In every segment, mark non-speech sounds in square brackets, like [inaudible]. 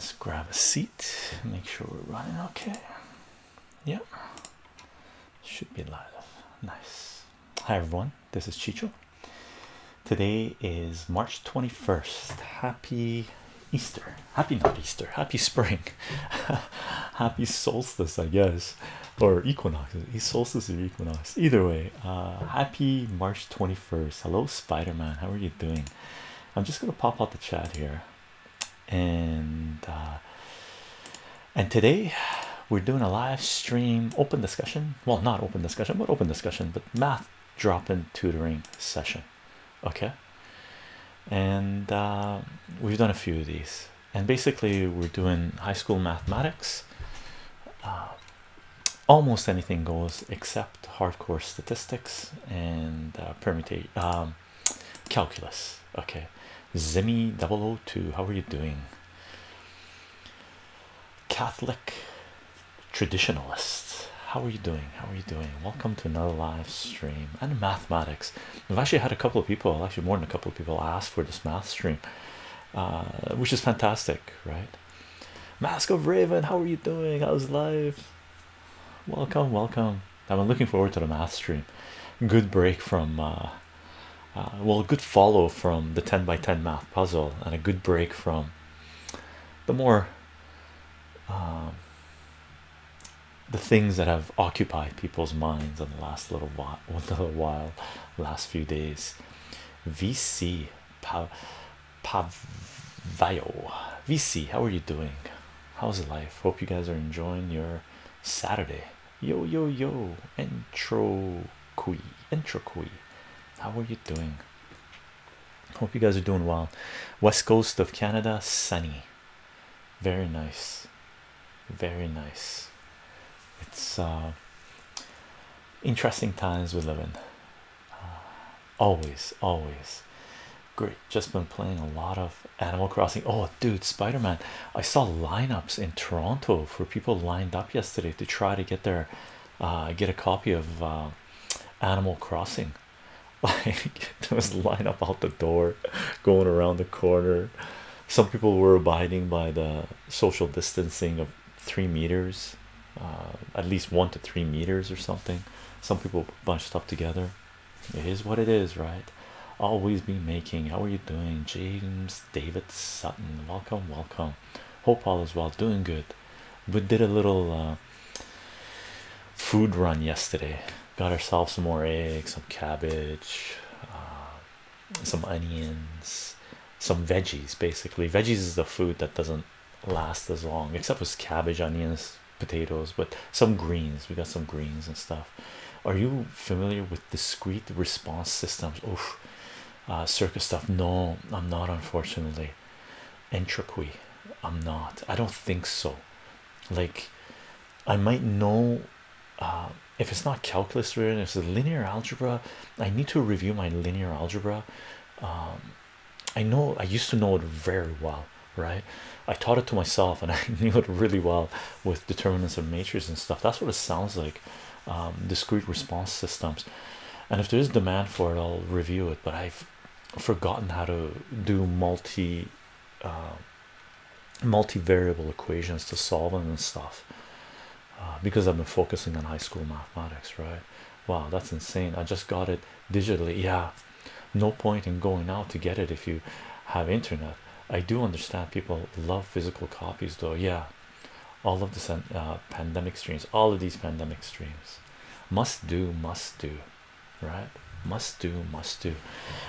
let's grab a seat make sure we're running okay. Yeah. Should be live. Nice. Hi everyone. This is chycho. Today is march 21st happy easter. Happy not easter. Happy spring. [laughs] Happy solstice i guess. Or equinox. Solstice or equinox. Either way uh happy march 21st hello spider-man. How are you doing? I'm just gonna pop out the chat here and uh and today we're doing a live stream open discussion. Well not open discussion but open discussion but math drop-in tutoring session. Okay? And uh, we've done a few of these. And basically we're doing high school mathematics. Uh, almost anything goes except hardcore statistics and uh, permutation um, calculus. Okay zimmy 002 how are you doing? Catholic traditionalists how are you doing? How are you doing? Welcome to another live stream and mathematics. I've actually had a couple of people actually more than a couple of people ask for this math stream uh, which is fantastic right? Mask of raven how are you doing? How's life? Welcome welcome. I'm looking forward to the math stream. Good break from uh, uh, well a good follow from the 10 by 10 math puzzle and a good break from the more um, the things that have occupied people's minds in the last little while, [laughs] little while, last few days. VC Pav Pavayo VC, how are you doing? How's life? Hope you guys are enjoying your Saturday. Yo yo yo, intro kui, intro kui. How are you doing? Hope you guys are doing well. West coast of Canada, sunny, very nice, very nice. It's uh, interesting times we live in. Uh, always, always great. Just been playing a lot of Animal Crossing. Oh, dude, Spider Man! I saw lineups in Toronto for people lined up yesterday to try to get their uh, get a copy of uh, Animal Crossing. [laughs] Like there was line up out the door, going around the corner. Some people were abiding by the social distancing of three meters, uh, at least one to three meters or something. Some people bunched up together. It is what it is, right? Always be making. How are you doing, James David Sutton? Welcome, welcome. Hope all is well. Doing good. We did a little uh, food run yesterday. Got ourselves some more eggs, some cabbage, uh, some onions, some veggies. Basically, veggies is the food that doesn't last as long, except with cabbage, onions, potatoes, but some greens. We got some greens and stuff. Are you familiar with discrete response systems? Oof, uh, circus stuff. No, I'm not, unfortunately. Entropy, I'm not. I don't think so. Like, I might know uh, if it's not calculus if it's linear algebra. I need to review my linear algebra. Um, I know I used to know it very well, right? I taught it to myself and [laughs] I knew it really well with determinants of matrices and stuff. That's what it sounds like. Um, discrete response systems, and if there's demand for it, I'll review it. But I've forgotten how to do multi uh, multivariable equations to solve them and stuff uh, because I've been focusing on high school mathematics, right? Wow, that's insane. I just got it digitally. Yeah, no point in going out to get it if you have internet. I do understand people love physical copies, though. Yeah, all of the uh, pandemic streams, all of these pandemic streams, must do, must do, right? Must do, must do.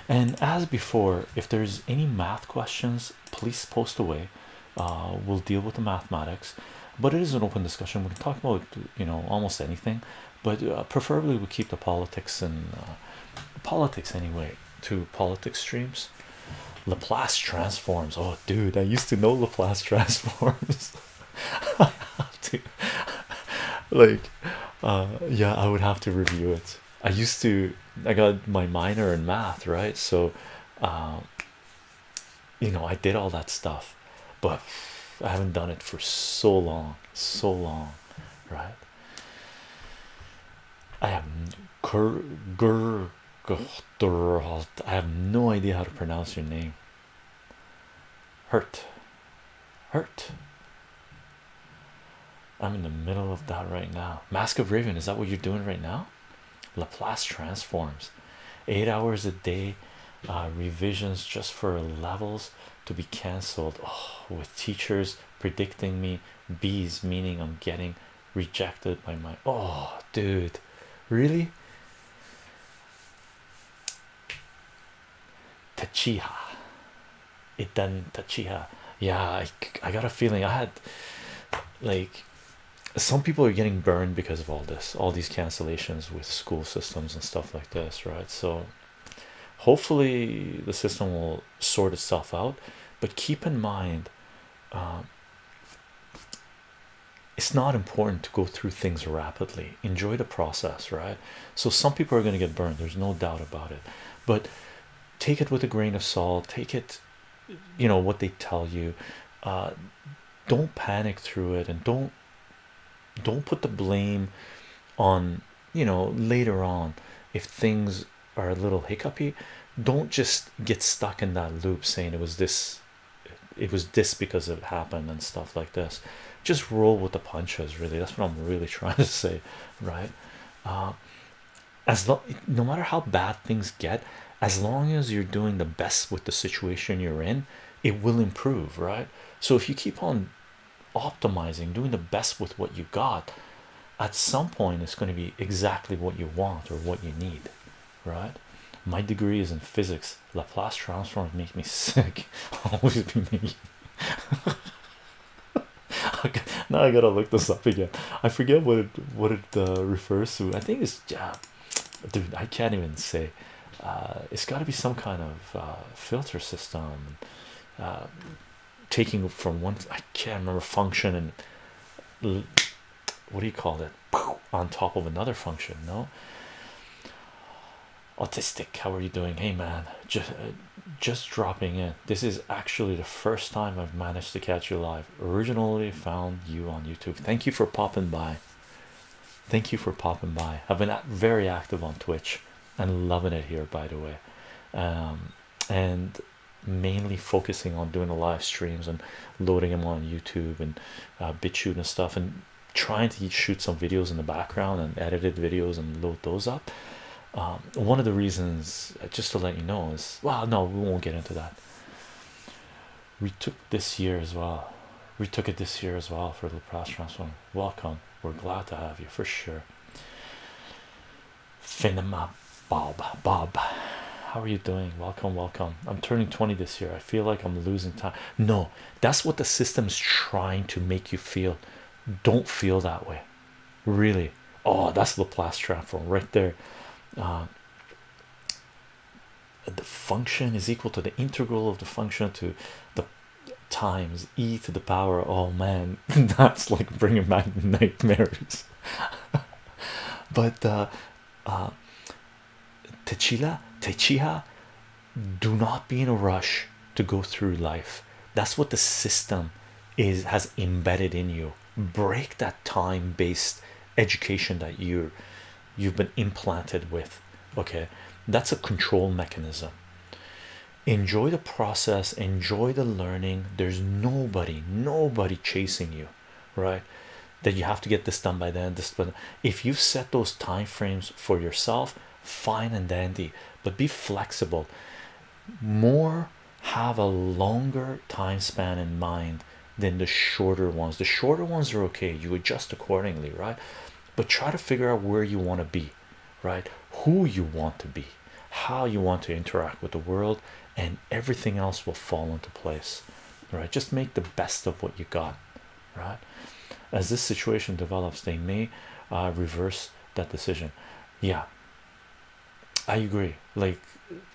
And as before, if there's any math questions, please post away. Uh, we'll deal with the mathematics, but it is an open discussion. We can talk about you know almost anything, but uh, preferably we keep the politics and uh, politics anyway to politics streams. Laplace transforms. Oh, dude, I used to know Laplace [laughs] transforms. [laughs] like, uh, yeah, I would have to review it. I used to, I got my minor in math, right? So, uh, you know, I did all that stuff, but I haven't done it for so long, so long, right? I have I have no idea how to pronounce your name. Hurt, hurt. I'm in the middle of that right now. Mask of Raven, is that what you're doing right now? Laplace transforms, eight hours a day, uh, revisions just for levels to be cancelled. Oh, with teachers predicting me B's, meaning I'm getting rejected by my oh, dude, really? Tachiha, it done Tachiha. Yeah, I, I got a feeling I had like some people are getting burned because of all this, all these cancellations with school systems and stuff like this, right? So, hopefully, the system will sort itself out, but keep in mind, um, it's not important to go through things rapidly. Enjoy the process, right? So, some people are going to get burned, there's no doubt about it, but take it with a grain of salt, take it, you know, what they tell you. Uh, don't panic through it and don't don't put the blame on you know later on if things are a little hiccupy don't just get stuck in that loop saying it was this it was this because it happened and stuff like this. Just roll with the punches really. That's what i'm really [laughs] trying to say right? Uh, as long no matter how bad things get as long as you're doing the best with the situation you're in it will improve right? So if you keep on optimizing doing the best with what you got at some point it's going to be exactly what you want or what you need right? My degree is in physics. Laplace transforms make me sick. [laughs] Always be me. [laughs] Now i gotta look this up again. I forget what it what it uh, refers to. I think it's yeah dude i can't even say. Uh, it's got to be some kind of uh, filter system uh, taking from one I can't remember function and what do you call it? On top of another function no autistic. How are you doing? Hey man. Just uh, just dropping in. This is actually the first time I've managed to catch you live. Originally found you on YouTube. Thank you for popping by. Thank you for popping by. I've been very active on Twitch and loving it here by the way. Um, and mainly focusing on doing the live streams and loading them on YouTube and uh, BitChute and stuff, and trying to shoot some videos in the background and edited videos and load those up. Um, one of the reasons, uh, just to let you know, is well, no, we won't get into that. We took this year as well. We took it this year as well for the press transform. Welcome, we're glad to have you for sure. Finema Bob, Bob, how are you doing? Welcome, welcome. I'm turning 20 this year. I feel like I'm losing time. No, that's what the system's trying to make you feel. Don't feel that way, really. Oh, that's the Laplace transform right there. Uh, the function is equal to the integral of the function to the times e to the power. Oh man, [laughs] that's like bringing back nightmares. [laughs] but uh, uh, Techila, Techiha, do not be in a rush to go through life. That's what the system is has embedded in you. Break that time-based education that you you've been implanted with. Okay, that's a control mechanism. Enjoy the process, enjoy the learning. There's nobody, nobody chasing you, right? That you have to get this done by then. This, but if you set those time frames for yourself, fine and dandy but be flexible more have a longer time span in mind than the shorter ones the shorter ones are okay you adjust accordingly right but try to figure out where you want to be right who you want to be how you want to interact with the world and everything else will fall into place right just make the best of what you got right as this situation develops they may uh, reverse that decision yeah I agree. Like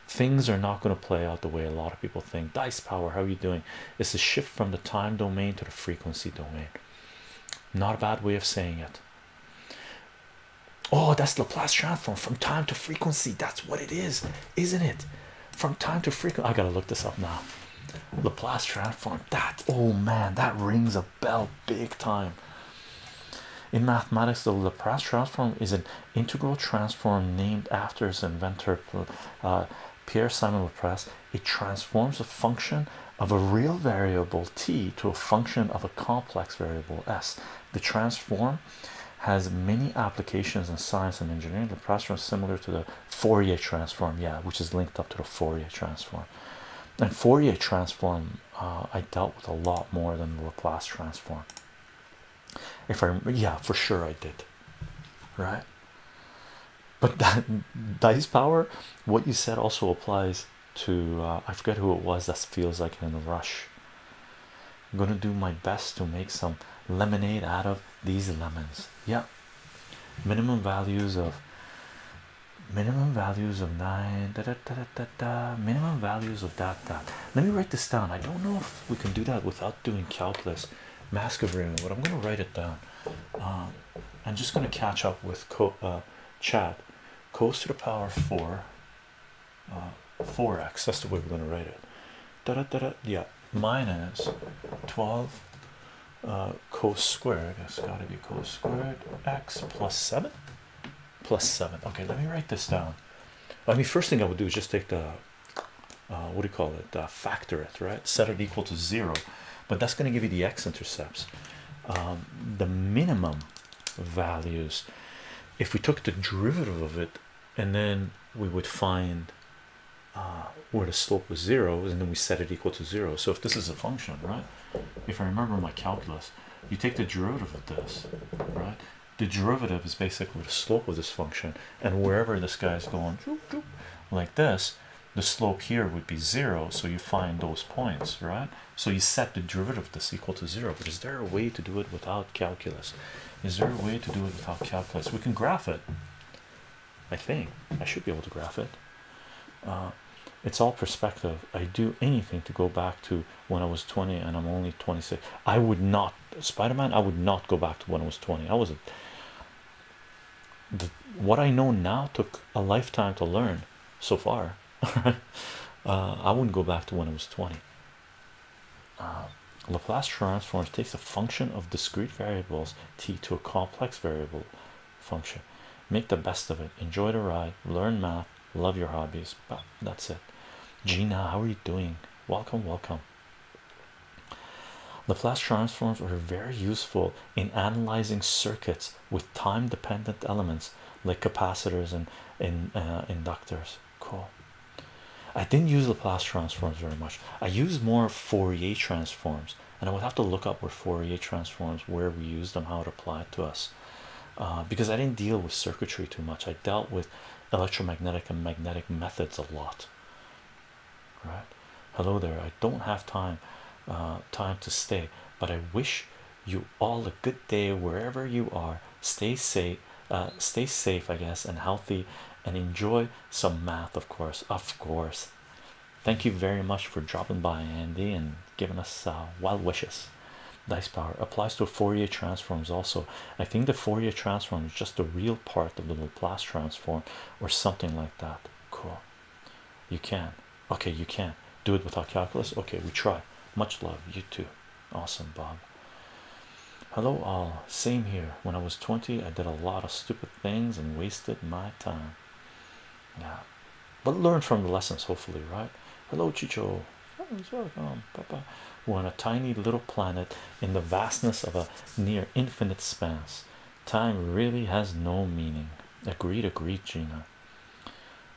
things are not going to play out the way a lot of people think. Dice power, how are you doing? It's a shift from the time domain to the frequency domain. Not a bad way of saying it. Oh, that's Laplace transform from time to frequency. That's what it is, isn't it? From time to frequency. I gotta look this up now. Laplace transform. That oh man, that rings a bell big time. In mathematics, the Laplace transform is an integral transform named after its inventor, uh, Pierre Simon Laplace. It transforms a function of a real variable t to a function of a complex variable s. The transform has many applications in science and engineering. The transform is similar to the Fourier transform, yeah, which is linked up to the Fourier transform. And Fourier transform, uh, I dealt with a lot more than the Laplace transform. If I yeah, for sure I did, right? But [laughs] that dice power, what you said also applies to uh, I forget who it was that feels like in a rush. I'm gonna do my best to make some lemonade out of these lemons. Yeah, minimum values of minimum values of nine da, da, da, da, da, minimum values of that that let me write this down. I don't know if we can do that without doing calculus mask agreement but i'm going to write it down. Um, i'm just going to catch up with co uh, chat. Cos to the power 4 uh, 4x that's the way we're going to write it. Da, da, da, da, yeah. Minus 12 uh, cos squared it's got to be cos squared x plus 7 plus 7 okay let me write this down. I mean first thing I would do is just take the uh, what do you call it uh, factor it right? Set it equal to 0 but that's going to give you the x-intercepts. Um, the minimum values if we took the derivative of it and then we would find uh, where the slope was zero and then we set it equal to zero. So if this is a function right if I remember my calculus you take the derivative of this right? The derivative is basically the slope of this function and wherever this guy is going like this the slope here would be zero so you find those points right? So you set the derivative of this equal to zero but is there a way to do it without calculus? Is there a way to do it without calculus? We can graph it. I think. I should be able to graph it. Uh, it's all perspective. I do anything to go back to when I was 20 and I'm only 26 I would not Spider-Man I would not go back to when I was 20 I was a, the, what I know now took a lifetime to learn so far. [laughs] Uh, I wouldn't go back to when I was 20 uh, Laplace transforms takes a function of discrete variables t to a complex variable function. Make the best of it. Enjoy the ride. Learn math. Love your hobbies. But that's it Gina how are you doing? Welcome welcome. Laplace transforms are very useful in analyzing circuits with time-dependent elements like capacitors and uh, inductors. Cool. I didn't use Laplace transforms very much. I use more Fourier transforms and I would have to look up where Fourier transforms where we use them how it applied to us. Uh, because I didn't deal with circuitry too much. I dealt with electromagnetic and magnetic methods a lot right? Hello there. I don't have time uh, time to stay but I wish you all a good day wherever you are. Stay safe uh, stay safe I guess and healthy and enjoy some math of course of course. Thank you very much for dropping by Andy and giving us uh, wild wishes. Dice power applies to Fourier transforms also. I think the Fourier transform is just a real part of the Laplace transform or something like that. Cool. You can okay you can do it without calculus? Okay we try. Much love you too. Awesome Bob. Hello all. Same here. When I was 20 I did a lot of stupid things and wasted my time. Yeah. But learn from the lessons hopefully right? Hello Chycho. Oh, welcome. Papa. We're on a tiny little planet in the vastness of a near infinite space. time really has no meaning. Agreed agreed Gina.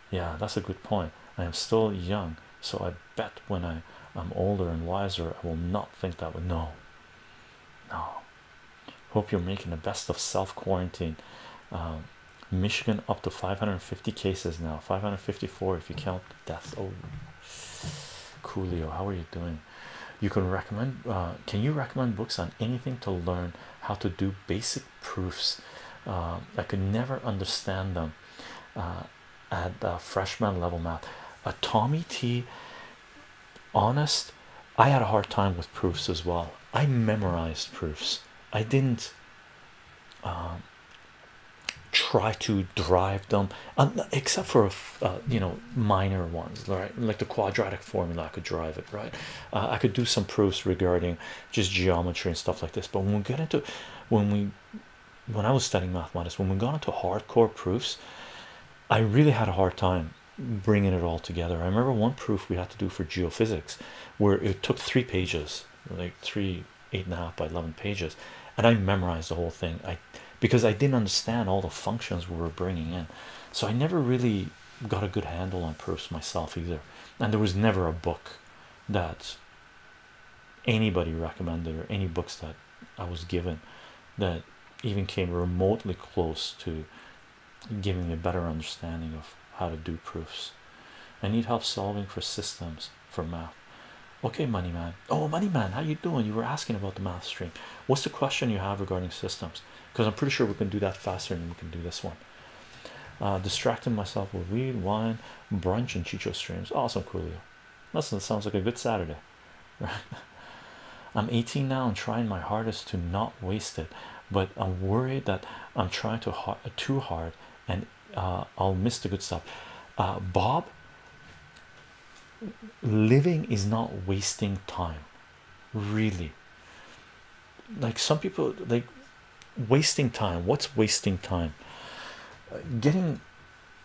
Yeah that's a good point I am still young so I bet when I am older and wiser I will not think that way. No. No. Hope you're making the best of self quarantine um, Michigan up to 550 cases now. 554 if you count deaths. Oh Coolio how are you doing? You can recommend uh, can you recommend books on anything to learn how to do basic proofs? Uh, I could never understand them uh, at freshman level math a Tommy T honest I had a hard time with proofs as well. I memorized proofs. I didn't um, try to drive them except for uh, you know minor ones right? Like the quadratic formula I could drive it right? Uh, I could do some proofs regarding just geometry and stuff like this but when we get into when we when I was studying mathematics when we got into hardcore proofs I really had a hard time bringing it all together. I remember one proof we had to do for geophysics where it took three pages, like three eight and a half by 11 pages, and I memorized the whole thing. I because I didn't understand all the functions we were bringing in, so I never really got a good handle on proofs myself either. And there was never a book that anybody recommended or any books that I was given that even came remotely close to giving me a better understanding of how to do proofs. I need help solving for systems for math. Okay, money man. Oh, money man, how you doing? You were asking about the math stream. What's the question you have regarding systems? Because I'm pretty sure we can do that faster than we can do this one. Uh, distracting myself with weed, wine, brunch, and chycho streams. Awesome, Coolio. Listen, sounds like a good Saturday. Right? [laughs] I'm 18 now and trying my hardest to not waste it, but I'm worried that I'm trying to hard, too hard and uh, I'll miss the good stuff. Uh, Bob, living is not wasting time, really. Like some people, like wasting time. What's wasting time? Getting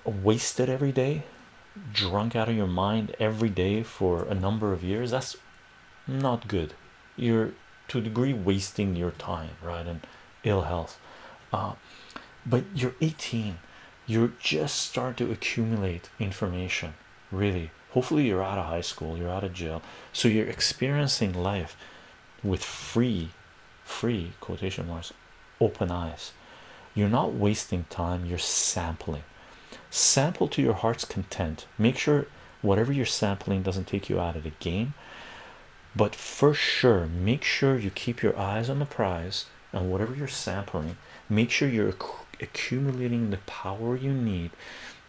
wasted every day, drunk out of your mind every day for a number of years. That's not good. You're to a degree wasting your time, right? And ill health. Uh, but you're 18 you're just starting to accumulate information really. Hopefully you're out of high school you're out of jail. So you're experiencing life with free free quotation marks open eyes. You're not wasting time you're sampling. Sample to your heart's content. Make sure whatever you're sampling doesn't take you out of the game. But for sure make sure you keep your eyes on the prize and whatever you're sampling make sure you're accumulating the power you need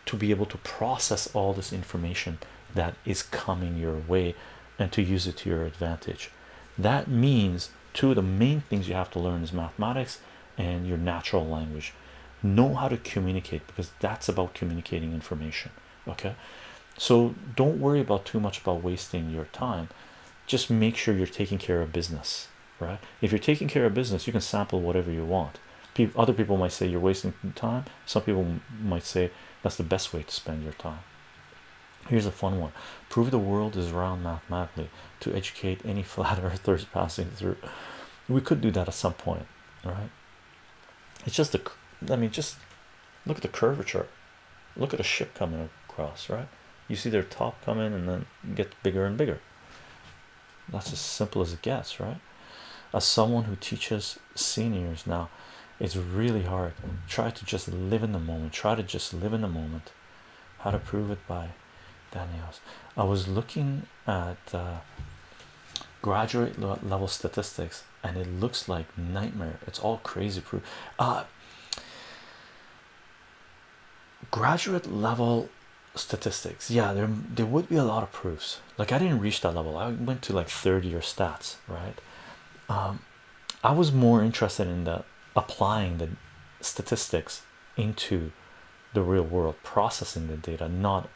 to be able to process all this information that is coming your way and to use it to your advantage. That means two of the main things you have to learn is mathematics and your natural language. Know how to communicate because that's about communicating information okay? So don't worry about too much about wasting your time. Just make sure you're taking care of business right? If you're taking care of business you can sample whatever you want other people might say you're wasting time. Some people might say that's the best way to spend your time. Here's a fun one. Prove the world is round mathematically to educate any [laughs] flat earthers passing through. We could do that at some point right? It's just a i mean just look at the curvature. Look at a ship coming across right? You see their top coming and then get bigger and bigger. That's as simple as it gets right? As someone who teaches seniors now it's really hard. Try to just live in the moment. Try to just live in the moment. How to prove it by daniels i was looking at uh, graduate level statistics and it looks like nightmare. It's all crazy proof. Uh graduate level statistics. Yeah there there would be a lot of proofs. Like i didn't reach that level. I went to like 30 year stats right? Um i was more interested in the applying the statistics into the real world processing the data not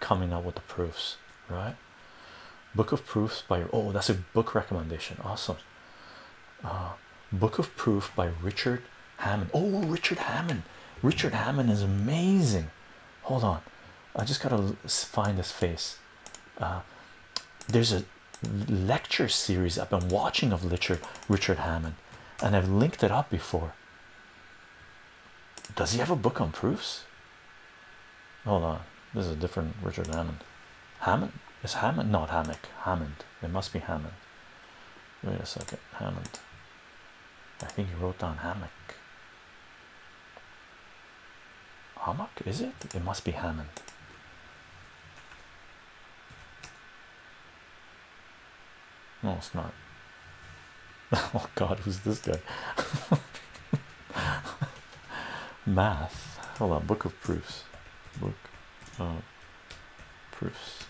coming up with the proofs right? Book of proofs by oh that's a book recommendation. Awesome. Uh, book of proof by richard hammond. Oh richard hammond. Richard hammond is amazing. Hold on. I just gotta find this face. Uh, there's a lecture series i've been watching of richard richard hammond and i've linked it up before. Does he have a book on proofs? Hold on. This is a different richard hammond. Hammond? Is hammond? Not Hammack. Hammond. It must be hammond. Wait a second. Hammond. I think he wrote down hammock. Hammack? Is it? It must be hammond. No it's not [laughs] oh god who's this guy? [laughs] Math. Hold on book of proofs. Book of proofs.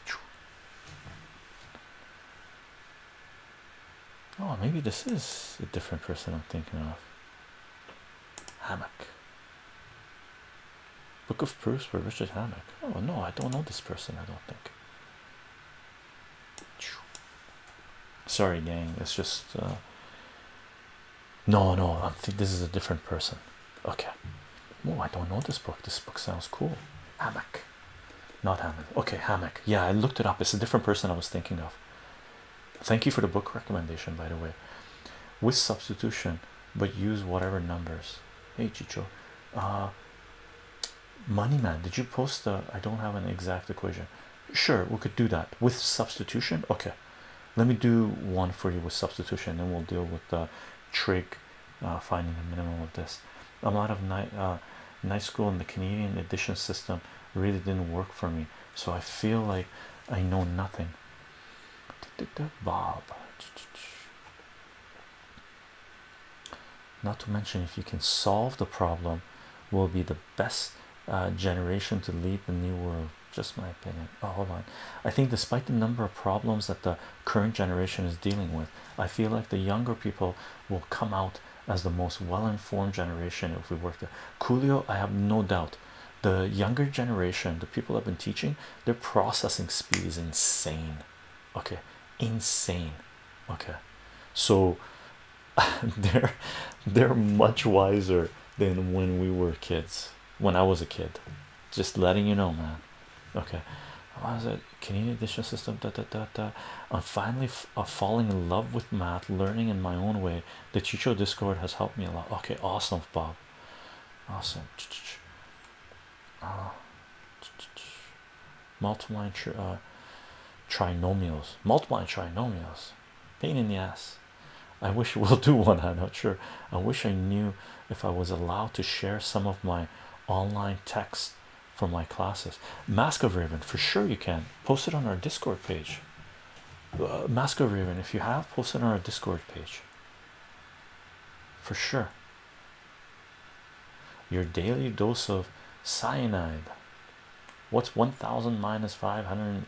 Oh maybe this is a different person i'm thinking of. Hammack. Book of proofs for richard Hammack. Oh no i don't know this person i don't think. Sorry gang it's just uh, no no i think this is a different person. Okay. Oh i don't know this book. This book sounds cool. Hammack. Not hammock. Okay Hammack. Yeah i looked it up. It's a different person i was thinking of. Thank you for the book recommendation by the way. With substitution but use whatever numbers. Hey chycho. Uh money man did you post the i don't have an exact equation. Sure we could do that. With substitution? Okay. Let me do one for you with substitution and we'll deal with the trig uh, finding the minimum of this. A lot of night uh, night school in the canadian edition system really didn't work for me so i feel like i know nothing. Bob. Not to mention if you can solve the problem will be the best uh, generation to lead the new world just my opinion. Oh hold on. I think despite the number of problems that the current generation is dealing with i feel like the younger people will come out as the most well-informed generation if we work there. Coolio i have no doubt. The younger generation the people i've been teaching their processing speed is insane. Okay. Insane. Okay. So [laughs] they're they're much wiser than when we were kids when i was a kid. Just letting you know man okay. Why is it canadian edition system? Da, da, da, da. i'm finally uh, falling in love with math learning in my own way. The chycho discord has helped me a lot. Okay awesome bob. Awesome. Uh, multiplying tri uh, trinomials. Multiplying trinomials. Pain in the ass. I wish [laughs] we'll do one I'm not sure. I wish I knew if I was allowed to share some of my online text from my classes. Mask of Raven for sure you can. Post it on our discord page. Uh, Mask of Raven if you have post it on our discord page. For sure. Your daily dose of cyanide. What's 1000 minus 500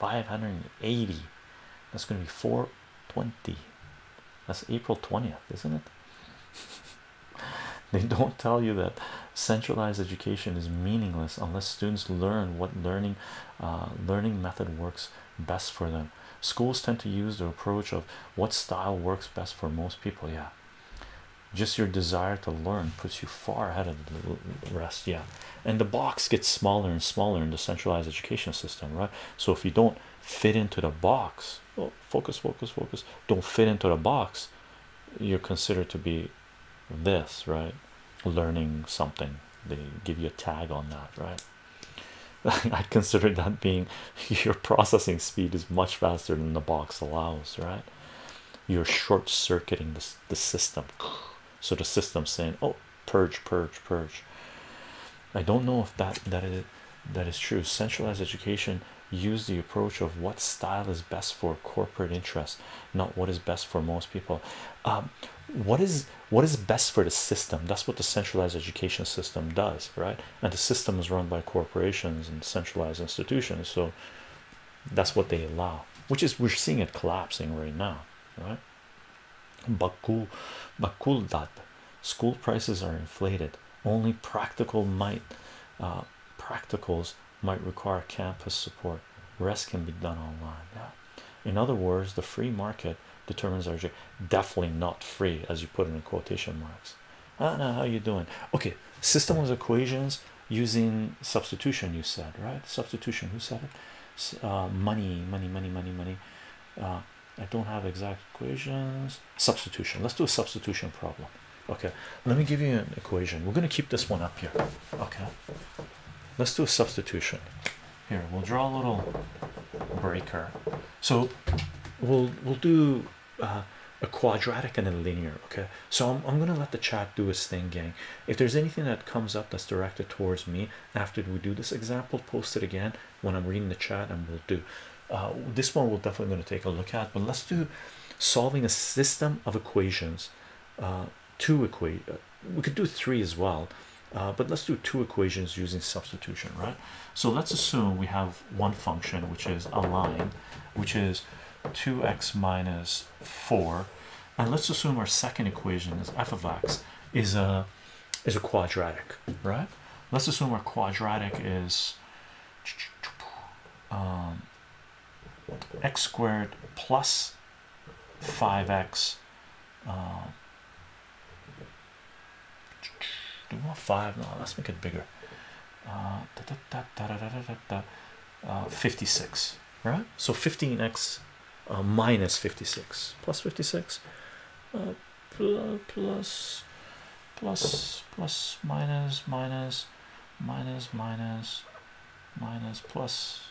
580 that's going to be 420 that's April 20th isn't it [laughs] [laughs] they don't tell you that centralized education is meaningless unless students learn what learning uh, learning method works best for them. Schools tend to use the approach of what style works best for most people yeah. Just your desire to learn puts you far ahead of the rest yeah. And the box gets smaller and smaller in the centralized education system right? So if you don't fit into the box oh focus focus focus. Don't fit into the box you're considered to be this right? Learning something. They give you a tag on that right? [laughs] I consider that being [laughs] your processing speed is much faster than the box allows right? You're short-circuiting the, the system. [sighs] So the system saying oh purge purge purge. I don't know if that that is that is true. Centralized education use the approach of what style is best for corporate interest not what is best for most people. Um, what is what is best for the system? That's what the centralized education system does right? And the system is run by corporations and centralized institutions so that's what they allow which is we're seeing it collapsing right now right? Bakul bakul that school prices are inflated. Only practical might uh, practicals might require campus support. Rest can be done online yeah in other words the free market determines our definitely not free as you put it in quotation marks. I don't know how you doing? Okay system of equations using substitution you said right? Substitution who said it? Uh, money money money money money. Uh, I don't have exact equations. Substitution. Let's do a substitution problem. Okay let me give you an equation. We're going to keep this one up here. Okay let's do a substitution. Here we'll draw a little breaker. So we'll we'll do uh, a quadratic and a linear okay? So I'm, I'm gonna let the chat do its thing gang. If there's anything that comes up that's directed towards me after we do this example post it again when I'm reading the chat and we'll do. Uh, this one we're definitely going to take a look at but let's do solving a system of equations uh, two equate uh, we could do three as well uh, but let's do two equations using substitution right? So let's assume we have one function which is a line which is 2x minus 4 and let's assume our second equation is f of x is a is a quadratic right? Let's assume our quadratic is um, x squared plus 5x uh, do we want five no let's make it bigger. Uh, da, da, da, uh, 56 right? So 15x uh, minus 56 plus 56 uh, plus plus plus minus minus minus minus minus plus.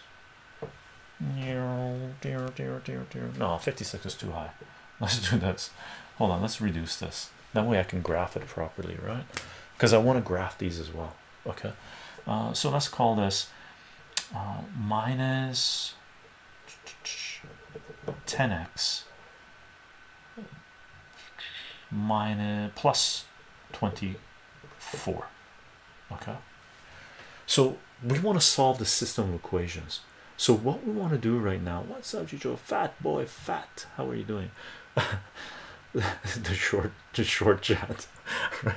Dear dear dear dear dear. No 56 is too high. [laughs] Let's do this. Hold on let's reduce this. That way I can graph it properly right because I want to graph these as well. Okay. Uh, so let's call this uh, minus 10x minus plus 24 okay? So we want to solve the system of equations. So what we want to do right now what's up Chycho fat boy fat. How are you doing? [laughs] The short the short chat [laughs] right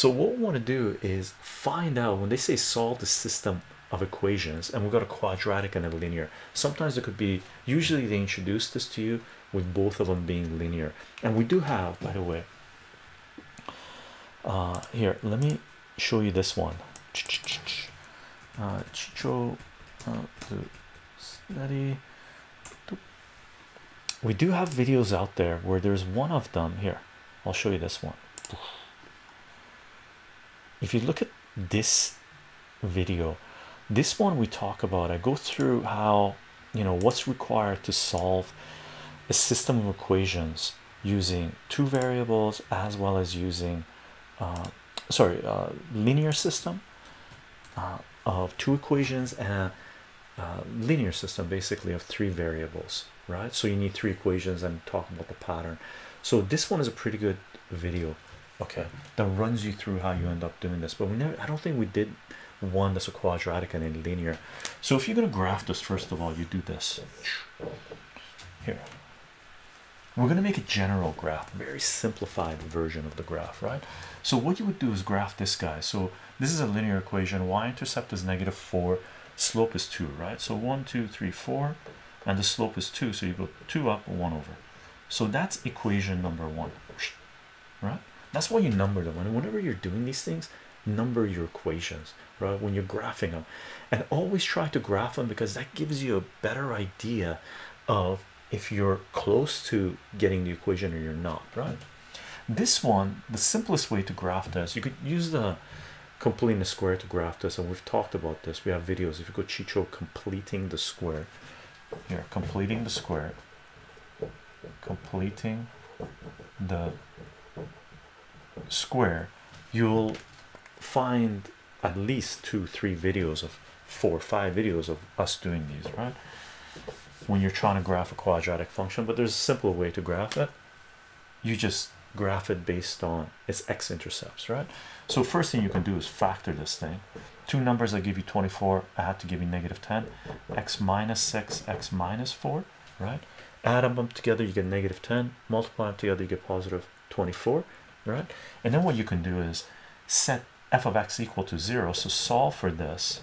so what we want to do is find out when they say solve the system of equations and we've got a quadratic and a linear sometimes it could be usually they introduce this to you with both of them being linear. And we do have by the way uh here let me show you this one. Uh uh, we do have videos out there where there's one of them. Here I'll show you this one if you look at this video this one we talk about I go through how you know what's required to solve a system of equations using two variables as well as using uh, sorry linear system uh, of two equations and a linear system basically of three variables right? So you need three equations and talk about the pattern. So this one is a pretty good video okay. that runs you through how you end up doing this. But we never I don't think we did one that's a quadratic and a linear. So if you're going to graph this first of all you do this. Here. We're going to make a general graph very simplified version of the graph right? So what you would do is graph this guy. So this is a linear equation. Y-intercept is negative 4 slope is 2 right? So 1 2 3 4 and the slope is 2 so you go 2 up 1 over. So that's equation number one. Right that's why you number them. And whenever you're doing these things number your equations right? When you're graphing them and always try to graph them because that gives you a better idea of if you're close to getting the equation or you're not right? This one the simplest way to graph this you could use the completing the square to graph this and we've talked about this. We have videos. If you go chycho completing the square. Here completing the square. Completing the square you'll find at least two three videos of four or five videos of us doing these right? When you're trying to graph a quadratic function but there's a simple way to graph it. You just graph it based on its x-intercepts right? So first thing you can do is factor this thing. Two numbers that give you 24 I have to give you negative 10 x minus 6 x minus 4 right? Add them up together you get negative 10 multiply them together you get positive 24 right? And then what you can do is set f of x equal to 0 so solve for this.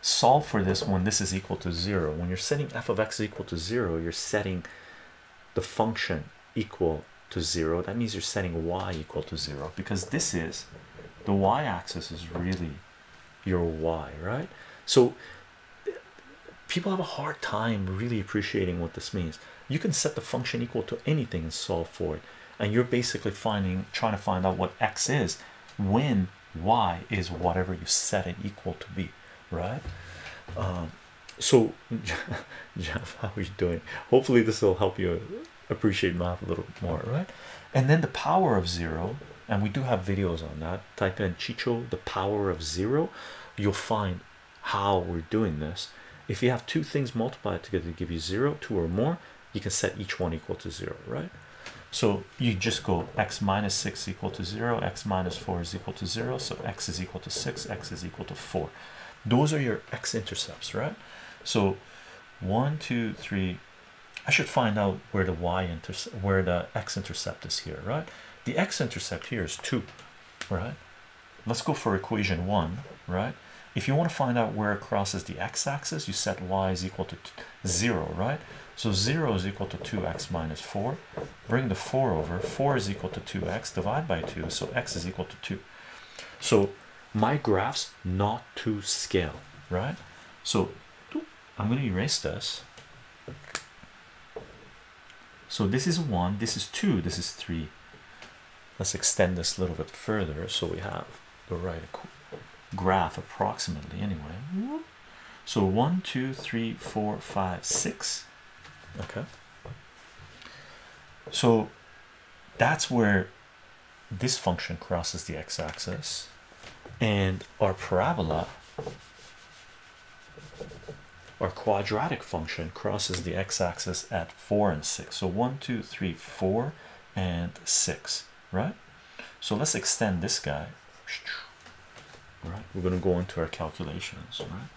Solve for this when this is equal to 0 when you're setting f of x equal to 0 you're setting the function equal to 0 that means you're setting y equal to 0 because this is the y-axis is really your y right? So people have a hard time really appreciating what this means. You can set the function equal to anything and solve for it and you're basically finding trying to find out what x is when y is whatever you set it equal to be right? Um, so [laughs] Jeff how are you doing? Hopefully this will help you appreciate math a little more right? And then the power of zero and we do have videos on that. Type in chycho the power of zero. You'll find how we're doing this. If you have two things multiplied together to give you zero two or more you can set each one equal to zero right so you just go x minus 6 equal to 0 x minus 4 is equal to 0 so x is equal to 6 x is equal to 4 those are your x-intercepts right? So one two three I should find out where the y intercept where the x-intercept is here right? The x-intercept here is 2 right? Let's go for equation 1 right? If you want to find out where it crosses the x-axis you set y is equal to 0 right so 0 is equal to 2x minus 4 bring the 4 over. 4 is equal to 2x divide by 2 so x is equal to 2 so my graphs not to scale right? So i'm going to erase this. So this is one. This is two. This is three. Let's extend this a little bit further so we have the right graph approximately anyway. So one two three four five six okay. So that's where this function crosses the x-axis and our parabola our quadratic function crosses the x-axis at 4 and 6 so one, two, three, four, and 6 right? So let's extend this guy. Right we're going to go into our calculations right?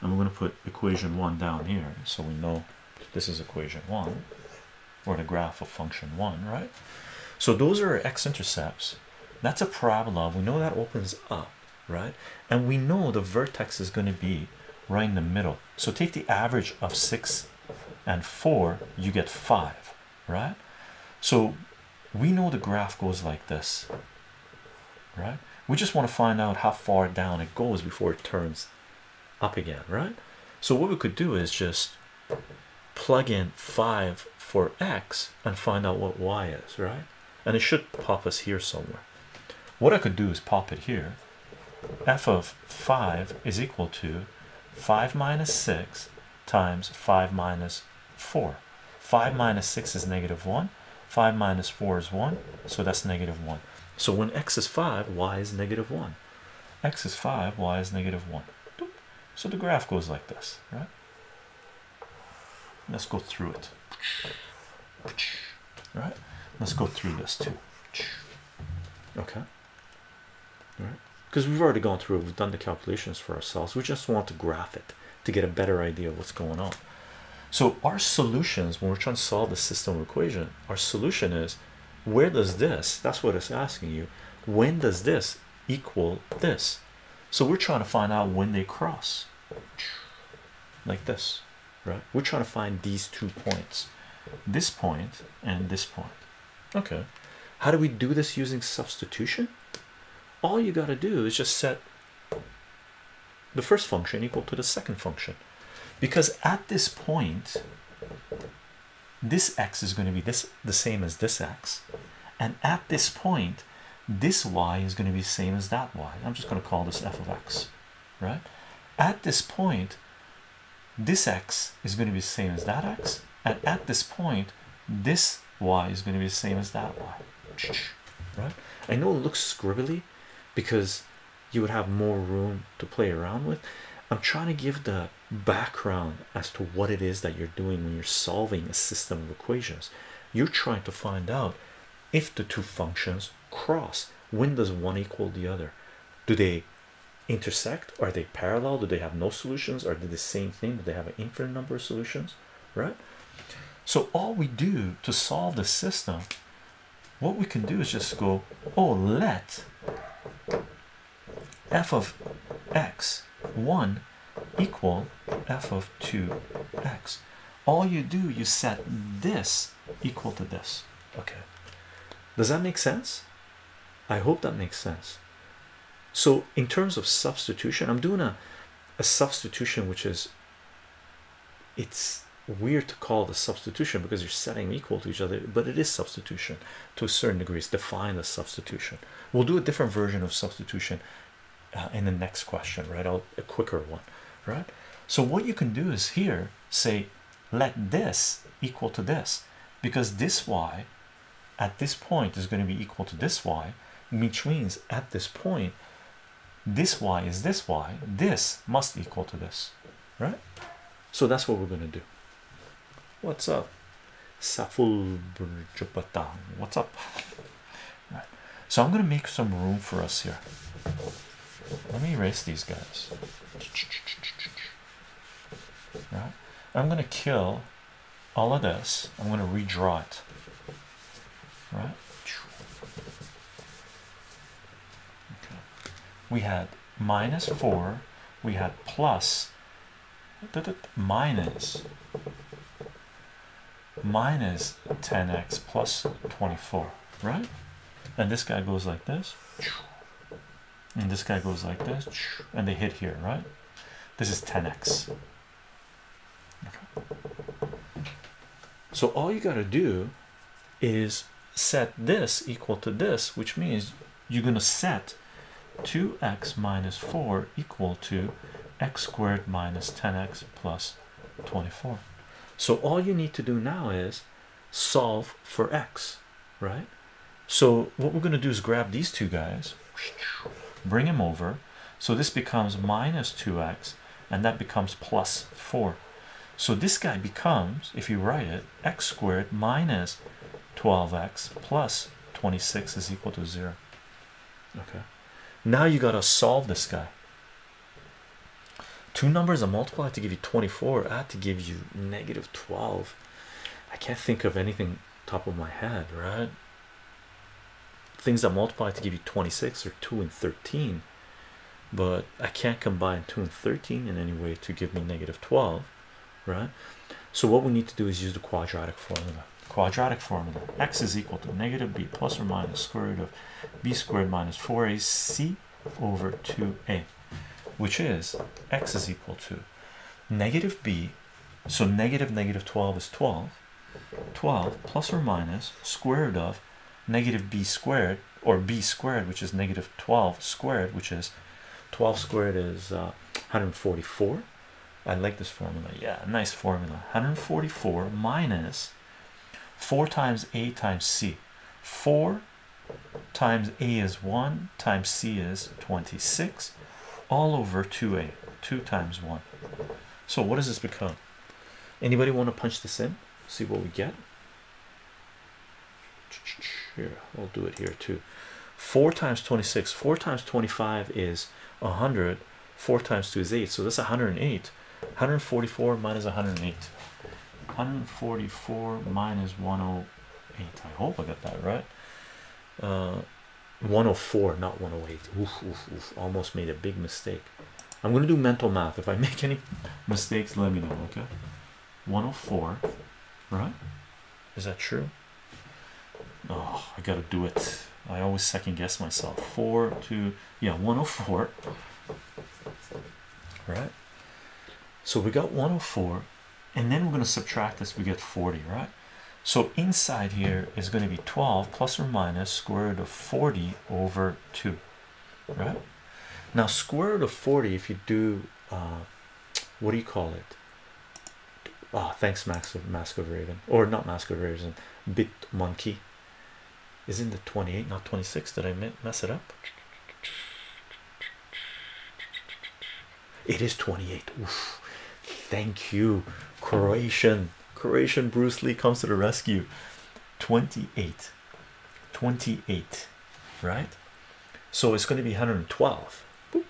And we're going to put equation 1 down here so we know this is equation 1 or the graph of function 1 right? So those are x-intercepts. That's a parabola we know that opens up right? And we know the vertex is going to be right in the middle. So take the average of 6 and 4 you get 5 right? So we know the graph goes like this right? We just want to find out how far down it goes before it turns up again right? So what we could do is just plug in 5 for x and find out what y is right? And it should pop us here somewhere. What I could do is pop it here. F of 5 is equal to 5 minus 6 times 5 minus 4 5 minus 6 is negative 1 5 minus 4 is 1 so that's negative 1 so when x is 5 y is negative 1 x is 5 y is negative 1 so the graph goes like this right let's go through it. Right? Let's go through this too. Okay. All right? Because we've already gone through we've done the calculations for ourselves. We just want to graph it to get a better idea of what's going on. So our solutions when we're trying to solve the system of equation our solution is where does this that's what it's asking you when does this equal this? So we're trying to find out when they cross. Like this right. We're trying to find these two points. This point and this point. Okay. How do we do this using substitution? All you got to do is just set the first function equal to the second function. Because at this point this x is going to be this the same as this x. And at this point this y is going to be same as that y. I'm just going to call this f of x. Right? At this point this x is going to be the same as that x and at this point this y is going to be the same as that y. Right? I know it looks scribbly because you would have more room to play around with. I'm trying to give the background as to what it is that you're doing when you're solving a system of equations. You're trying to find out if the two functions cross. When does one equal the other? Do they intersect? Are they parallel? Do they have no solutions? Are they the same thing do they have an infinite number of solutions? Right? So all we do to solve the system what we can do is just go oh let f of x 1 equal f of 2x all you do you set this equal to this. Okay. Does that make sense? I hope that makes sense so in terms of substitution i'm doing a, a substitution which is it's weird to call the substitution because you're setting equal to each other but it is substitution to a certain degree. It's defined as substitution. We'll do a different version of substitution uh, in the next question right? I'll a quicker one right? So what you can do is here say let this equal to this because this y at this point is going to be equal to this y which means at this point this y is this y this must equal to this right? So that's what we're going to do. What's up? Saful what's up? Right. So I'm going to make some room for us here. Let me erase these guys. Right. I'm going to kill all of this. I'm going to redraw it. Right okay we had minus 4 we had plus minus minus 10x plus 24 right? And this guy goes like this and this guy goes like this and they hit here right? This is 10x so all you got to do is set this equal to this which means you're going to set 2x minus 4 equal to x squared minus 10x plus 24 so all you need to do now is solve for x right? So what we're going to do is grab these two guys bring them over. So this becomes minus 2x and that becomes plus 4 so this guy becomes if you write it x squared minus 12x plus 26 is equal to 0 okay now you got to solve this guy. Two numbers are multiplied to give you 24 I had to give you negative 12 I can't think of anything top of my head right? Things that multiply to give you 26 or 2 and 13 but I can't combine 2 and 13 in any way to give me negative 12 right? So what we need to do is use the quadratic formula quadratic formula. X is equal to negative b plus or minus square root of b squared minus 4ac over 2a which is x is equal to negative b. So negative negative 12 is 12 12 plus or minus square root of negative b squared or b squared which is negative 12 squared which is 12 squared is uh, 144 I like this formula. Yeah nice formula. 144 minus 4 times a times c. 4 times a is 1 times c is 26 all over 2a 2 times 1 so what does this become? Anybody want to punch this in? See what we get? Here we'll do it here too. 4 times 26 4 times 25 is 100 4 times 2 is 8 so that's 108 144 minus 108 144 minus 108 I hope I got that right. Uh 104 not 108 oof, oof, oof. almost made a big mistake. I'm gonna do mental math. If I [laughs] make any mistakes let me know okay? 104 right? Is that true? Oh I gotta do it. I always second guess myself. Four to yeah 104 right? So we got 104 and then we're going to subtract this we get 40 right? So inside here is going to be 12 plus or minus square root of 40 over 2 right? Now square root of 40 if you do uh, what do you call it? Oh thanks max of mask of raven or not mask of raven bit monkey. Isn't the 28 not 26 did i mess it up? It is 28 Oof. Thank you croatian. Croatian bruce lee comes to the rescue. 28 28 right? So it's going to be 112 Boop.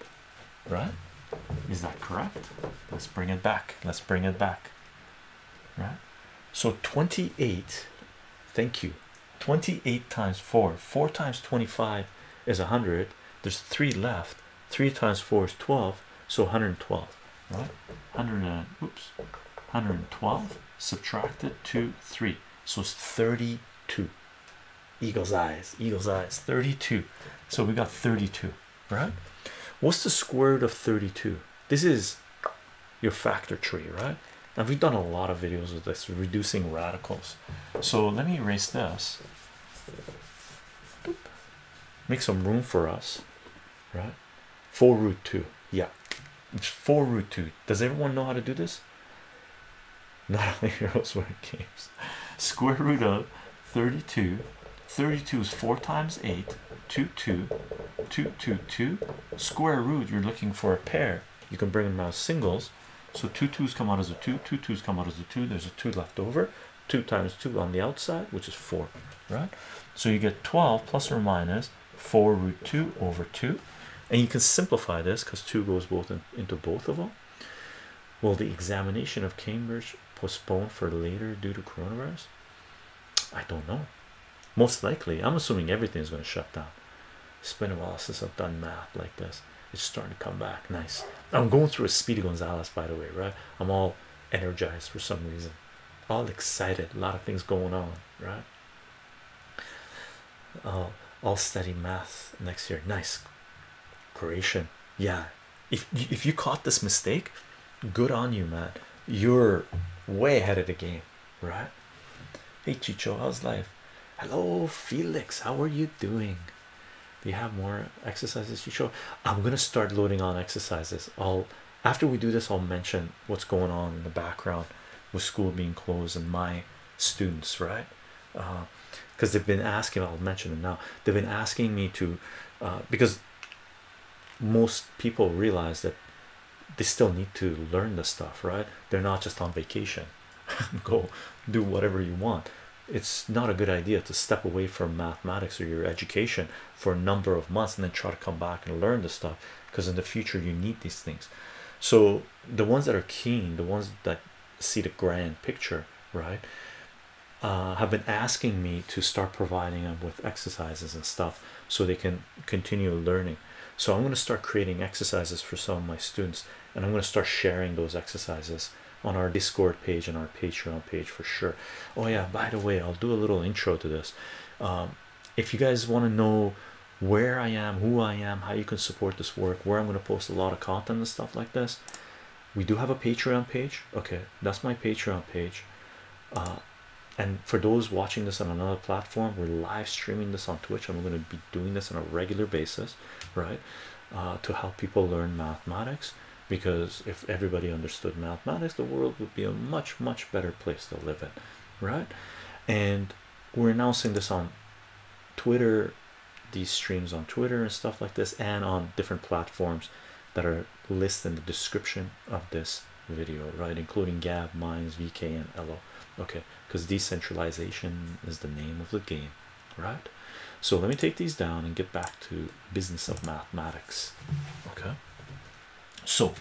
right? Is that correct? Let's bring it back. Let's bring it back. Right? So 28 thank you. 28 times 4 4 times 25 is 100 there's three left. 3 times 4 is 12 so 112 right? 100 uh, oops 112 subtracted to 3 so it's 32 eagle's eyes eagle's eyes 32 so we got 32 right? What's the square root of 32 this is your factor tree right? And we've done a lot of videos with this reducing radicals. So let me erase this. Make some room for us right? 4 root 2 yeah 4 root 2 does everyone know how to do this? [laughs] Not only heroes where games square root of 32 32 is 4 times 8 2 2 2 2 2 square root you're looking for a pair. You can bring them out as singles. So two twos come out as a two. Two twos come out as a two. There's a two left over. Two times two on the outside which is four right? So you get 12 plus or minus 4 root 2 over 2 and you can simplify this because 2 goes both in, into both of them will the examination of Cambridge postponed for later due to coronavirus? I don't know. Most likely. I'm assuming everything is going to shut down. It's been a while since I've done math like this. It's starting to come back. Nice. I'm going through a Speedy Gonzalez by the way right? I'm all energized for some reason. All excited. A lot of things going on right? Uh, I'll study math next year. Nice operation. Yeah. If if you caught this mistake good on you man. You're way ahead of the game right? Hey chycho how's life? Hello felix how are you doing? Do you have more exercises chycho? I'm gonna start loading on exercises. I'll after we do this i'll mention what's going on in the background with school being closed and my students right? Because uh, they've been asking i'll mention them now. They've been asking me to uh, because most people realize that they still need to learn the stuff right? They're not just on vacation. [laughs] Go do whatever you want. It's not a good idea to step away from mathematics or your education for a number of months and then try to come back and learn the stuff because in the future you need these things. So the ones that are keen the ones that see the grand picture right uh, have been asking me to start providing them with exercises and stuff so they can continue learning so i'm going to start creating exercises for some of my students and i'm going to start sharing those exercises on our discord page and our patreon page for sure. Oh yeah by the way i'll do a little intro to this. Um, if you guys want to know where i am who i am how you can support this work where i'm going to post a lot of content and stuff like this we do have a patreon page. Okay that's my patreon page. Uh, and for those watching this on another platform we're live streaming this on twitch i'm going to be doing this on a regular basis right? Uh, to help people learn mathematics because if everybody understood mathematics the world would be a much much better place to live in right? And we're announcing this on twitter these streams on twitter and stuff like this and on different platforms that are listed in the description of this video right? Including gab minds vk and elo okay because decentralization is the name of the game right? So let me take these down and get back to business of mathematics. Okay? So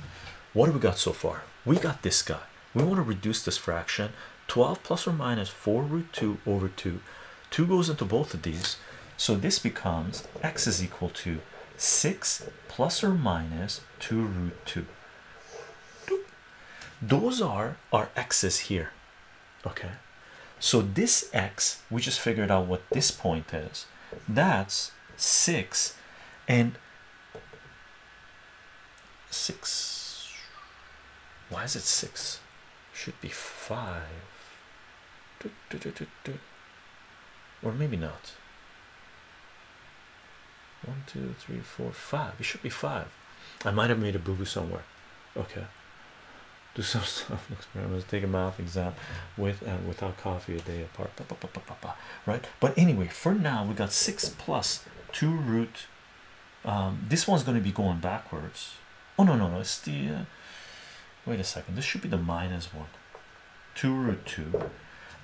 what do we got so far? We got this guy. We want to reduce this fraction. 12 plus or minus 4 root 2 over 2 2 goes into both of these. So this becomes x is equal to 6 plus or minus 2 root 2 those are our x's here okay. So this x we just figured out what this point is. That's 6 and 6 why is it 6 should be 5 or maybe not. One two three four five. It should be five. I might have made a boo-boo somewhere. Okay [laughs] do some stuff experiments take a math exam with and without coffee a day apart right? But anyway for now we got six plus two root um, this one's going to be going backwards. Oh no no no it's the uh, wait a second this should be the minus one. Two root two.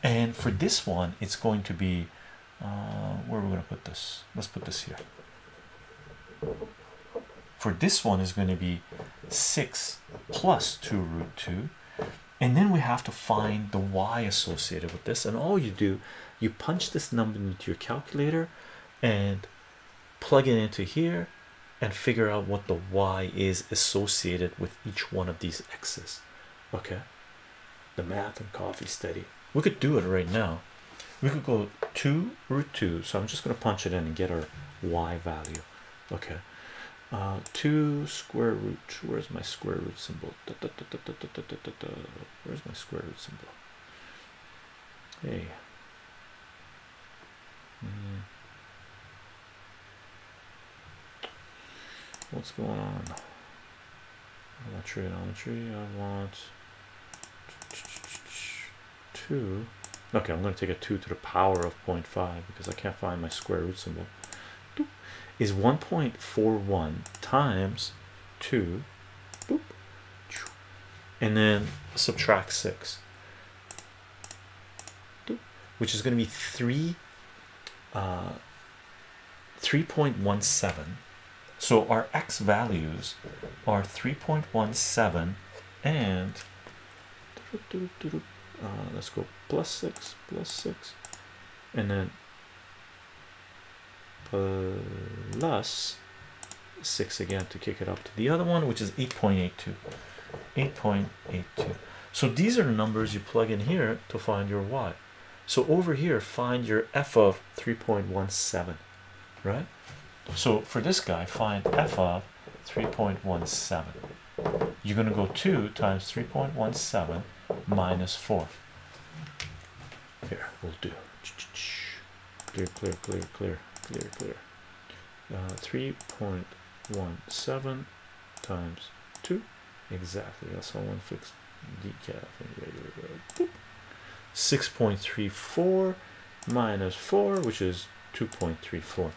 And for this one it's going to be uh, where are we going to put this? Let's put this here for this one is going to be 6 plus 2 root 2 and then we have to find the y associated with this. And all you do you punch this number into your calculator and plug it into here and figure out what the y is associated with each one of these x's. Okay? The math and coffee study. We could do it right now. We could go 2 root 2 so i'm just going to punch it in and get our y value. Okay uh 2 square root. Where's my square root symbol? Da, da, da, where's my square root symbol? Hey. Mm. what's going on? I want trigonometry I want two. Okay I'm going to take a 2 to the power of 0.5 because I can't find my square root symbol is 1.41 times 2 boop, and then subtract 6 which is going to be 3 uh 3.17 so our x values are 3.17 and uh, let's go plus 6 plus 6 and then Uh, plus 6 again to kick it up to the other one which is 8.82 8.82 so these are the numbers you plug in here to find your y. So over here find your f of 3.17 right? So for this guy find f of 3.17 you're going to go 2 times 3.17 minus 4 here we'll do. Clear clear clear clear clear clear. Uh, 3.17 times 2 exactly. That's how one fixed decaf 6.34 minus 4 which is 2.34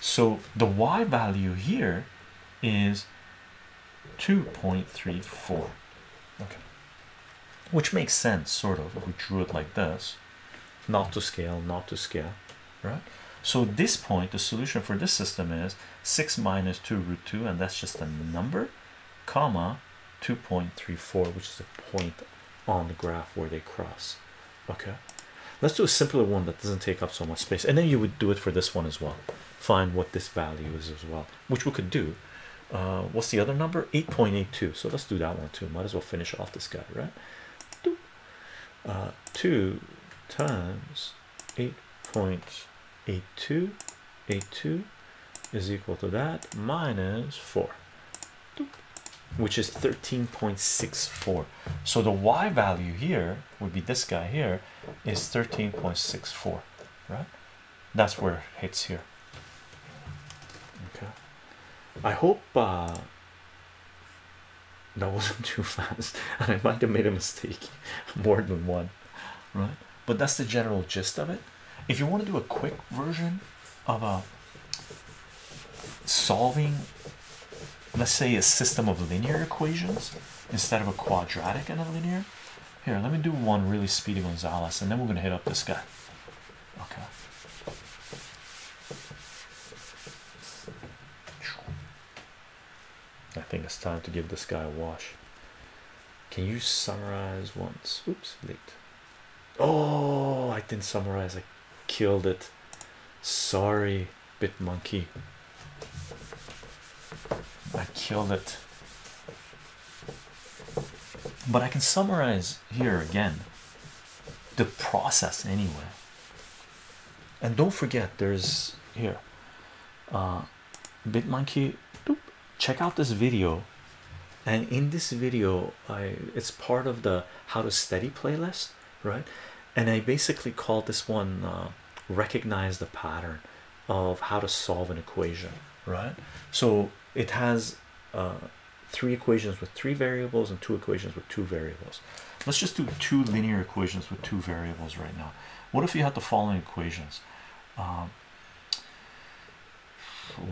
so the y value here is 2.34 okay. Which makes sense sort of if we drew it like this. Not to scale not to scale. Right so this point the solution for this system is 6 minus 2 root 2 and that's just a number comma 2.34 which is a point on the graph where they cross. Okay. Let's do a simpler one that doesn't take up so much space. And then you would do it for this one as well. Find what this value is as well which we could do. Uh, what's the other number? 8.82 so let's do that one too. Might as well finish off this guy right? Uh, 2 times 8.82 82 is equal to that minus 4 which is 13.64 so the y value here would be this guy here is 13.64 right? That's where it hits here. Okay. I hope uh, that wasn't [laughs] too fast. And i might have made a mistake [laughs] more than one right? But that's the general gist of it if you want to do a quick version of a solving let's say a system of linear equations instead of a quadratic and a linear here let me do one really speedy gonzalez and then we're going to hit up this guy. Okay. I think it's time to give this guy a wash. Can you summarize once? Oops late. Oh i didn't summarize. I killed it sorry bit monkey I killed it. But I can summarize here again the process anyway. And don't forget, there's here, uh, BitMonkey. Check out this video, and in this video, I it's part of the how to study playlist, right? And I basically call this one uh, recognize the pattern of how to solve an equation right? So it has uh, three equations with three variables and two equations with two variables. Let's just do two linear equations with two variables right now. What if you had the following equations? Um,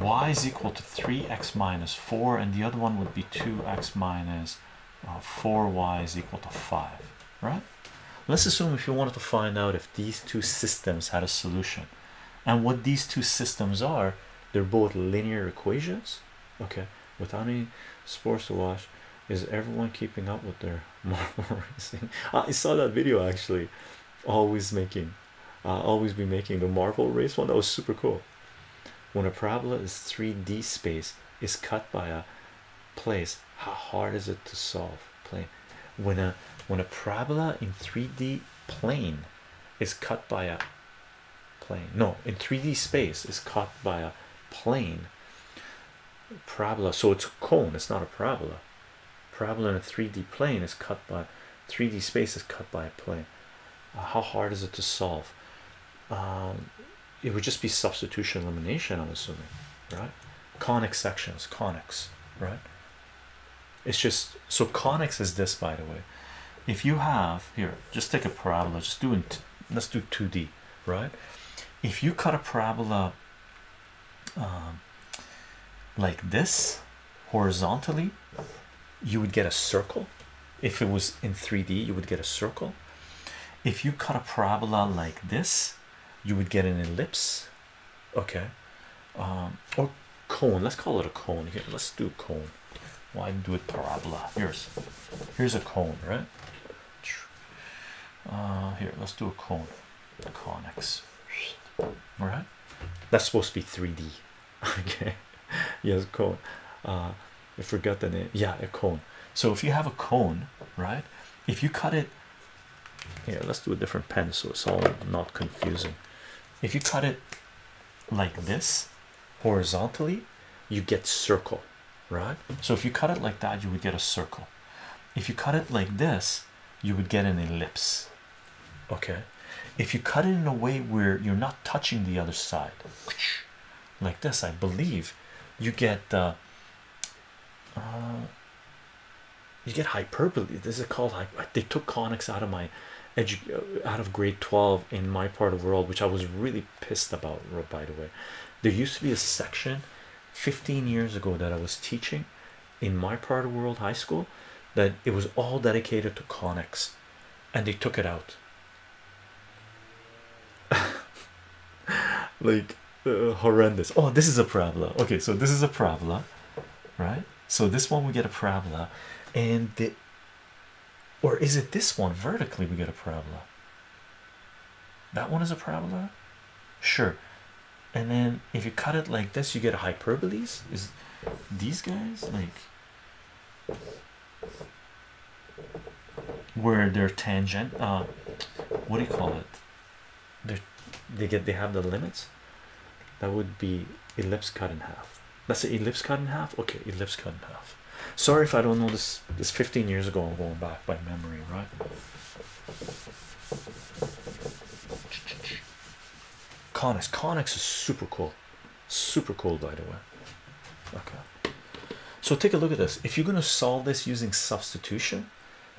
y is equal to 3x minus 4 and the other one would be 2x minus uh, 4y is equal to 5 right let's assume if you wanted to find out if these two systems had a solution. And what these two systems are they're both linear equations. Okay without any sports to watch is everyone keeping up with their [laughs] marble racing i saw that video actually always making uh, always be making the marble race one. That was super cool. When a parabola is 3d space is cut by a place how hard is it to solve? Plane when a when a parabola in 3d plane is cut by a plane. No in 3d space is cut by a plane. Parabola so it's a cone it's not a parabola. Parabola in a 3d plane is cut by 3d space is cut by a plane. Uh, how hard is it to solve? Um, it would just be substitution elimination i'm assuming right? Conic sections conics right? It's just so conics is this by the way if you have here just take a parabola just do it let's do 2d right? If you cut a parabola um, like this horizontally you would get a circle. If it was in 3d you would get a circle. If you cut a parabola like this you would get an ellipse. Okay. Um, or cone let's call it a cone here. Let's do cone. Why do it parabola? Here's here's a cone right uh, here let's do a cone conics all right that's supposed to be 3d [laughs] okay. Yes cone uh i forgot the name. Yeah a cone so if you have a cone right if you cut it here let's do a different pen so it's all not confusing. if you cut it like this horizontally you get circle right? So if you cut it like that, you would get a circle. If you cut it like this, you would get an ellipse. Okay, if you cut it in a way where you're not touching the other side, like this, I believe you get uh, uh, you get hyperbole. This is called They took conics out of my edu out of grade 12 in my part of the world, which I was really pissed about. By the way, there used to be a section 15 years ago that I was teaching in my part of the world high school that it was all dedicated to conics, and they took it out. Like uh, horrendous. Oh, this is a parabola. Okay, so this is a parabola, right? So this one we get a parabola, and the or is it this one vertically we get a parabola? That one is a parabola, sure. And then if you cut it like this, you get a hyperboles. Is these guys like where they're tangent? Uh, what do you call it? They they get they have the limits. That would be ellipse cut in half. That's the ellipse cut in half. Okay, ellipse cut in half. Sorry if I don't know this. This 15 years ago. I'm going back by memory, right? Conics. Conics is super cool. Super cool, by the way. Okay. So take a look at this. If you're going to solve this using substitution,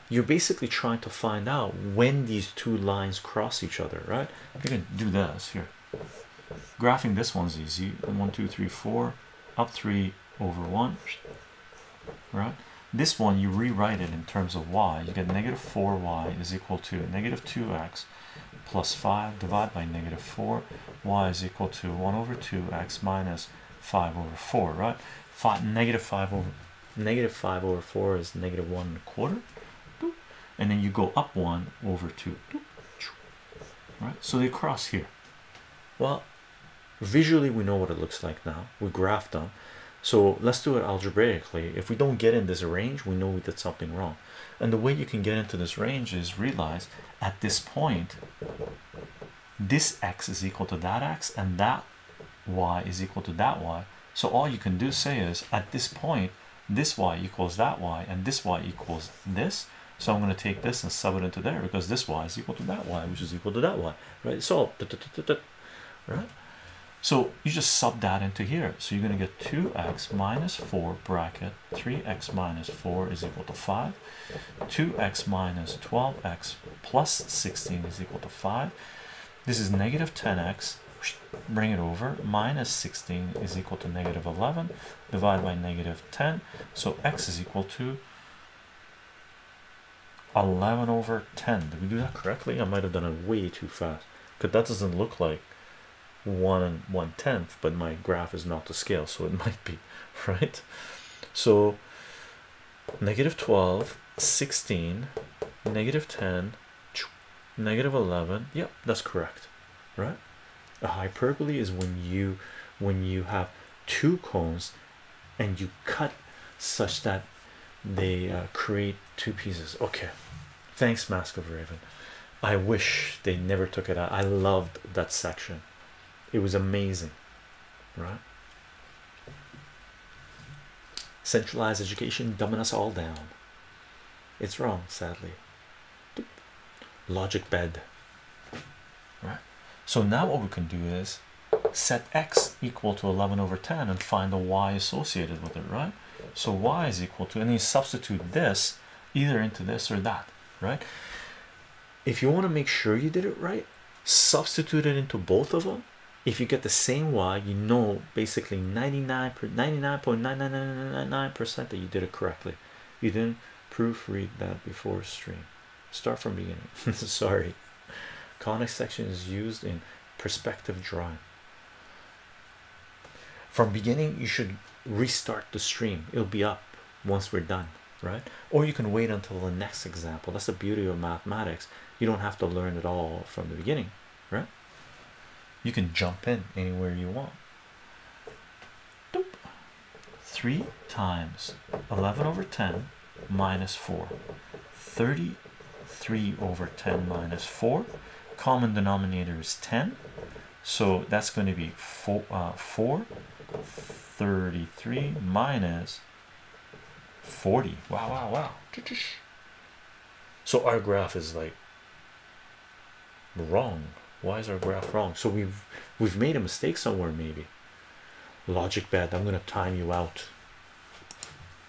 you're basically trying to find out when these two lines cross each other, right? You can do this here. Graphing this one's easy. One, two, three, four, up three over one, right? This one you rewrite it in terms of y. You get negative 4y is equal to negative 2x plus 5 divided by negative 4 y is equal to 1 over 2x minus 5 over 4 right? 5 negative 5 over negative 5 over 4 is negative 1 and a quarter. And then you go up 1 over 2 right? So they cross here. Well visually we know what it looks like now. We graphed them so let's do it algebraically. If we don't get in this range we know we did something wrong. And the way you can get into this range is realize at this point this x is equal to that x and that y is equal to that y. So all you can do say is at this point this y equals that y and this y equals this. So I'm going to take this and sub it into there because this y is equal to that y which is equal to that y right? So right so you just sub that into here. So you're going to get 2x minus 4 bracket. 3x minus 4 is equal to 5 2x minus 12x plus 16 is equal to 5 this is negative 10x bring it over. Minus 16 is equal to negative 11 divided by negative 10 so x is equal to 11 over 10 did we do that correctly? I might have done it way too fast. Because that doesn't look like one and one tenth, but my graph is not to scale, so it [laughs] might be right. So negative 12, 16, negative 10, negative 11. Yep, that's correct, right? A hyperbole is when you when you have two cones and you cut such that they uh, create two pieces. Okay, thanks, Mask of Raven. I wish they never took it out. I loved that section it was amazing right? Centralized education dumbing us all down. It's wrong sadly. Logic bed right? So now what we can do is set x equal to 11 over 10 and find the y associated with it right? So y is equal to and you substitute this either into this or that right? If you want to make sure you did it right substitute it into both of them if you get the same y you know basically 99 99.99999 percent that you did it correctly. You didn't proofread that before stream. Start from beginning. [laughs] Sorry. Conic section is used in perspective drawing. From beginning you should restart the stream. It'll be up once we're done right? Or you can wait until the next example. That's the beauty of mathematics. You don't have to learn it all from the beginning you can jump in anywhere you want. 3 times 11 over 10 minus 4 33 over 10 minus 4 common denominator is 10 so that's going to be 4 uh, 4 33 minus 40 wow wow wow. So our graph is like wrong why is our graph wrong? So we've we've made a mistake somewhere maybe. Logic bad. I'm gonna time you out.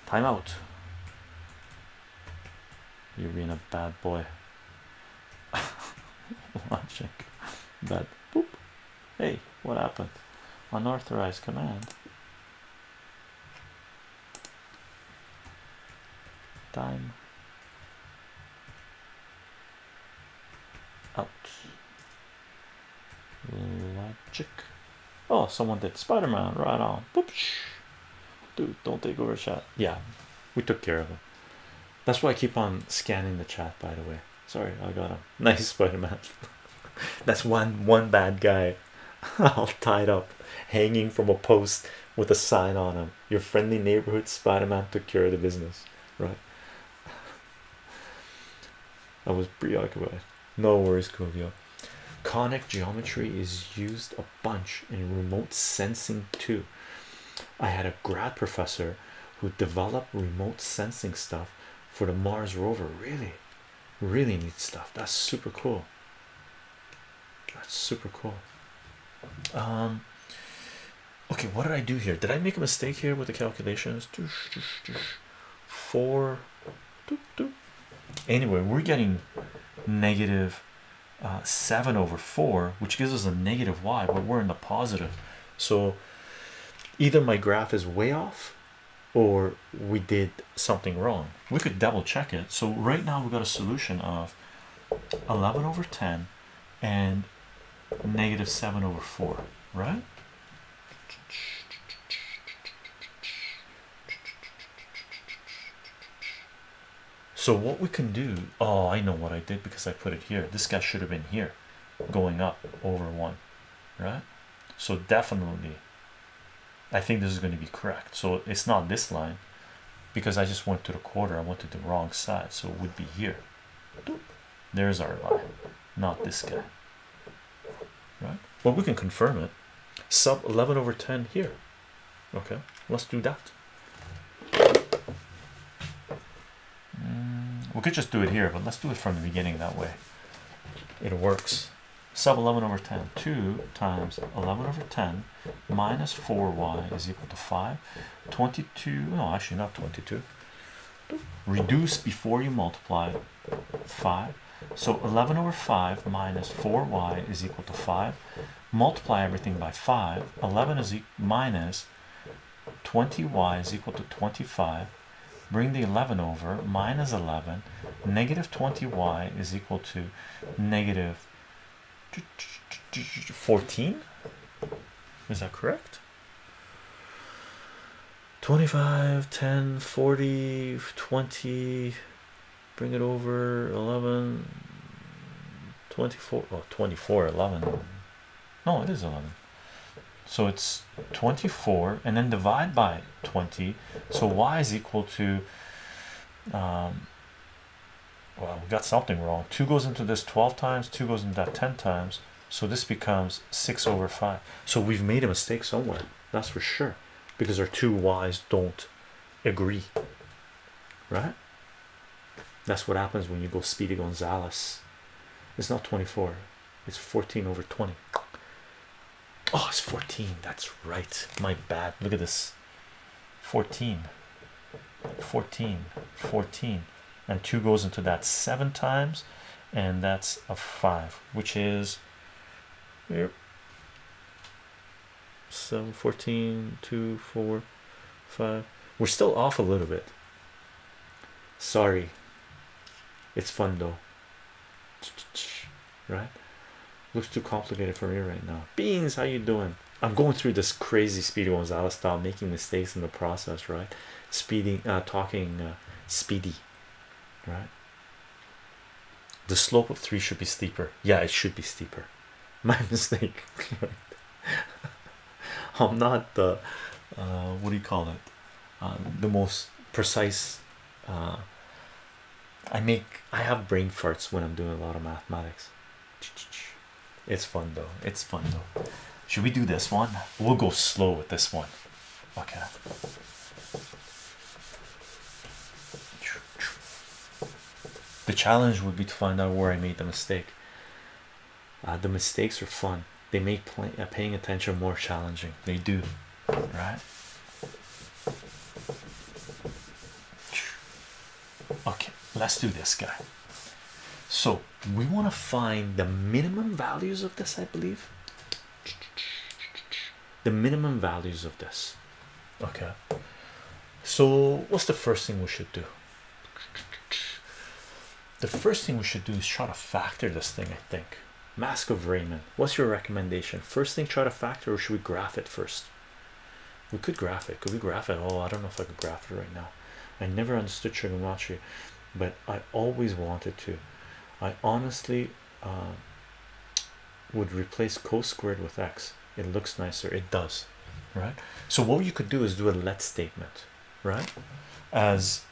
Time out. You're being a bad boy. [laughs] Logic bad. Boop. hey what happened? Unauthorized command. Time out logic. Oh someone did spider-man right on. Boop. dude don't take over chat. Yeah we took care of him. That's why i keep on scanning the chat by the way. Sorry i got him [laughs] nice spider-man. [laughs] That's one one bad guy. [laughs] All tied up hanging from a post with a sign on him. Your friendly neighborhood spider-man took care of the business. Right. I was preoccupied. No worries, Kugio. Conic geometry is used a bunch in remote sensing too. I had a grad professor who developed remote sensing stuff for the Mars rover. Really, really neat stuff. That's super cool. That's super cool. Um, okay, what did I do here? Did I make a mistake here with the calculations? Four. Anyway, we're getting negative uh, 7 over 4, which gives us a negative y, but we're in the positive. So either my graph is way off or we did something wrong. We could double check it. So right now we've got a solution of 11 over 10 and negative 7 over 4, right? So what we can do, oh, I know what I did because I put it here. This guy should have been here, going up over one, right? So definitely, I think this is going to be correct. So it's not this line because I just went to the quarter. I went to the wrong side, so it would be here. There's our line, not this guy, right? Well, we can confirm it. Sub 11 over 10 here. Okay, let's do that. We could just do it here but let's do it from the beginning that way. It works. Sub 11 over 10 2 times 11 over 10 minus 4y is equal to 5 22 no actually not 22 reduce before you multiply 5 so 11 over 5 minus 4y is equal to 5 multiply everything by 5 11 is e minus 20y is equal to 25 bring the 11 over minus 11 negative 20y is equal to negative 14 is that correct? 25 10 40 20 bring it over 11 24 oh 24 11 no it is 11 so it's 24 and then divide by 20 so y is equal to um well we got something wrong. 2 goes into this 12 times 2 goes into that 10 times. So this becomes 6 over 5 so we've made a mistake somewhere that's for sure because our two y's don't agree right? That's what happens when you go speedy gonzalez it's not 24 it's 14 over 20 Oh, it's 14. That's right. My bad. Look at this 14, 14, 14, and 2 goes into that seven times, and that's a 5, which is here 7, 14, 2, 4, 5. We're still off a little bit. Sorry, it's fun though, right? Looks too complicated for me right now. Beans how you doing? I'm going through this crazy speedy gonzalez style making mistakes in the process right? Speeding uh talking uh, speedy right? The slope of three should be steeper. Yeah it should be steeper. [laughs] My mistake. [laughs] I'm not the uh what do you call it? Uh, the most precise uh i make i have brain farts when i'm doing a lot of mathematics it's fun though. It's fun though. Should we do this one? We'll go slow with this one. Okay. The challenge would be to find out where I made the mistake. Uh, the mistakes are fun. They make play, uh, paying attention more challenging. They do, right? Okay, let's do this guy. So we want to find the minimum values of this, I believe. The minimum values of this. Okay. So what's the first thing we should do? The first thing we should do is try to factor this thing, I think. Mask of Raymond. What's your recommendation? First thing, try to factor, or should we graph it first? We could graph it. Could we graph it? Oh, I don't know if I could graph it right now. I never understood trigonometry, but I always wanted to. I honestly uh, would replace cos squared with x. It looks nicer. It does, right? So what you could do is do a let statement, right? As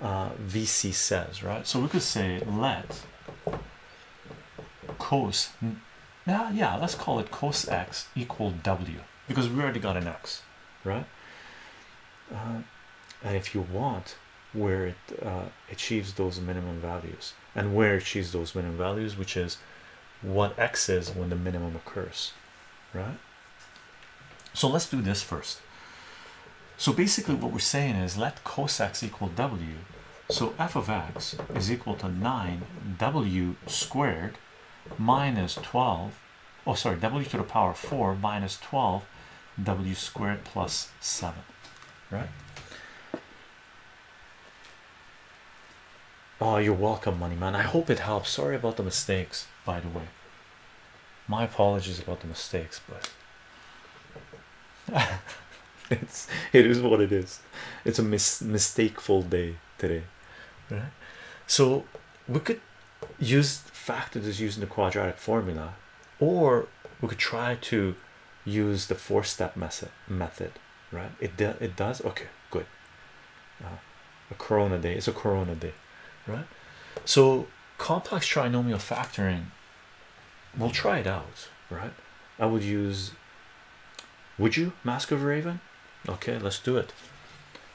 uh, VC says, right? So we could say let cos yeah yeah let's call it cos x equal w because we already got an x right uh, and if you want where it uh, achieves those minimum values. And where it achieves those minimum values which is what x is when the minimum occurs right? So let's do this first. So basically what we're saying is let cos x equal w. So f of x is equal to 9 w squared minus 12 oh sorry w to the power 4 minus 12 w squared plus 7 right oh you're welcome money man. I hope it helps. Sorry about the mistakes by the way. My apologies about the mistakes but [laughs] it's it is what it is. It's a mis mistakeful day today. Right? So we could use factor this using the quadratic formula or we could try to use the four-step method method right? It, it does? Okay good. Uh, a corona day. It's a corona day right? So complex trinomial factoring we'll try it out right? I would use would you mask of raven? Okay let's do it.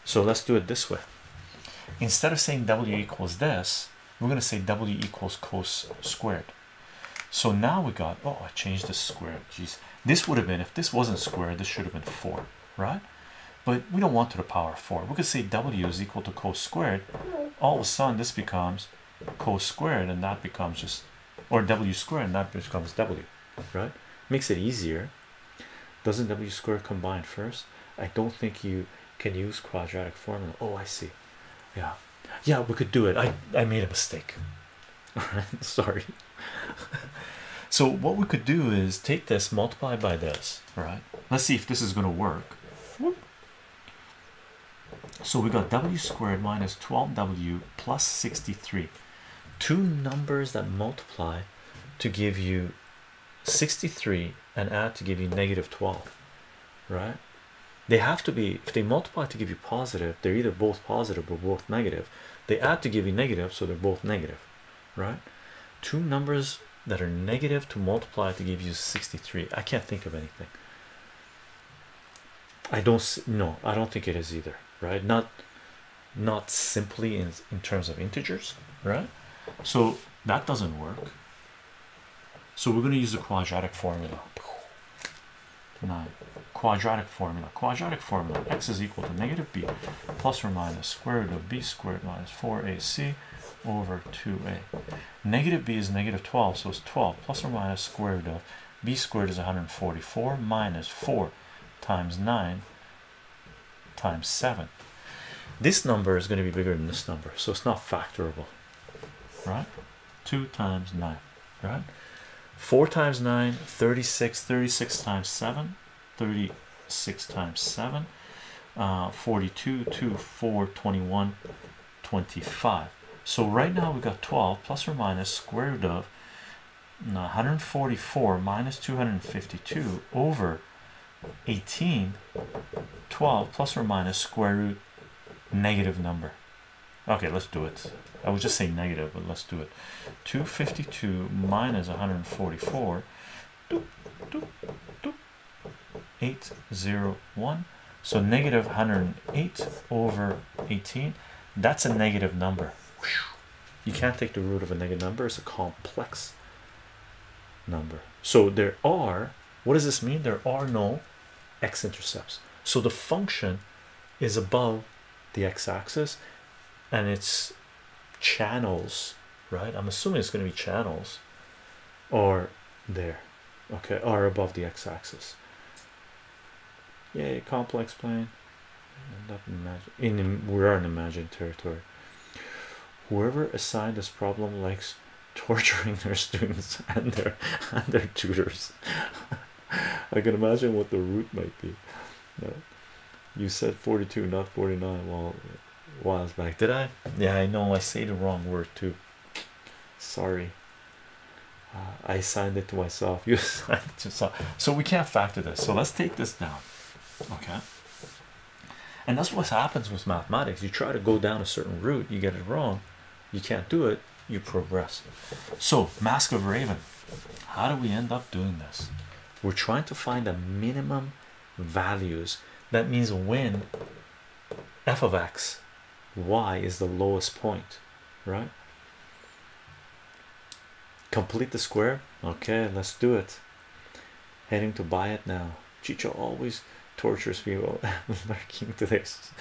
So let's do it this way. Instead of saying w equals this we're going to say w equals cos squared. So now we got oh i changed the square jeez. This would have been if this wasn't squared this should have been 4 right but we don't want to the power of 4 we could say w is equal to cos squared. All of a sudden this becomes cos squared and that becomes just or w squared and that becomes w right? Makes it easier. Doesn't w squared combine first? I don't think you can use quadratic formula. Oh i see. Yeah. Yeah we could do it. I i made a mistake. [laughs] Sorry. [laughs] So what we could do is take this multiply by this right? Let's see if this is going to work so we got w squared minus 12w plus 63 two numbers that multiply to give you 63 and add to give you negative 12 right? They have to be if they multiply to give you positive they're either both positive or both negative. They add to give you negative so they're both negative right? Two numbers that are negative to multiply to give you 63 I can't think of anything. I don't no I don't think it is either right? Not not simply in, in terms of integers right? So that doesn't work. So we're going to use the quadratic formula. Nine quadratic formula. Quadratic formula x is equal to negative b plus or minus square root of b squared minus 4ac over 2a negative b is negative 12 so it's 12 plus or minus square root of b squared is 144 minus 4 times 9 times 7 this number is going to be bigger than this number so it's not factorable right? 2 times 9 right? 4 times 9 36 36 times 7 36 times 7 uh, 42 2 4 21 25 so right now we got 12 plus or minus square root of 144 minus 252 over 18 12 plus or minus square root negative number. Okay let's do it. I would just say negative but let's do it. 252 minus 144 801 so negative 108 over 18 that's a negative number. You can't take the root of a negative number. It's a complex number. So there are what does this mean? There are no x-intercepts. So the function is above the x-axis and it's channels right? I'm assuming it's going to be channels or there okay are above the x-axis. Yay complex plane. In we are in imagined territory. Whoever assigned this problem likes torturing their students [laughs] and their and their tutors [laughs] i can imagine what the root might be. You said 42 not 49 while while back did i? Yeah i know. I say the wrong word too. Sorry. Uh, i signed it to myself. [laughs] You signed it to yourself. So we can't factor this. So let's take this down okay? And that's what happens with mathematics. You try to go down a certain route you get it wrong you can't do it you progress. So mask of raven how do we end up doing this we're trying to find a minimum values. That means when f of x y is the lowest point right? Complete the square? Okay let's do it. Heading to buy it now. Chycho always tortures people lurking [laughs] to this.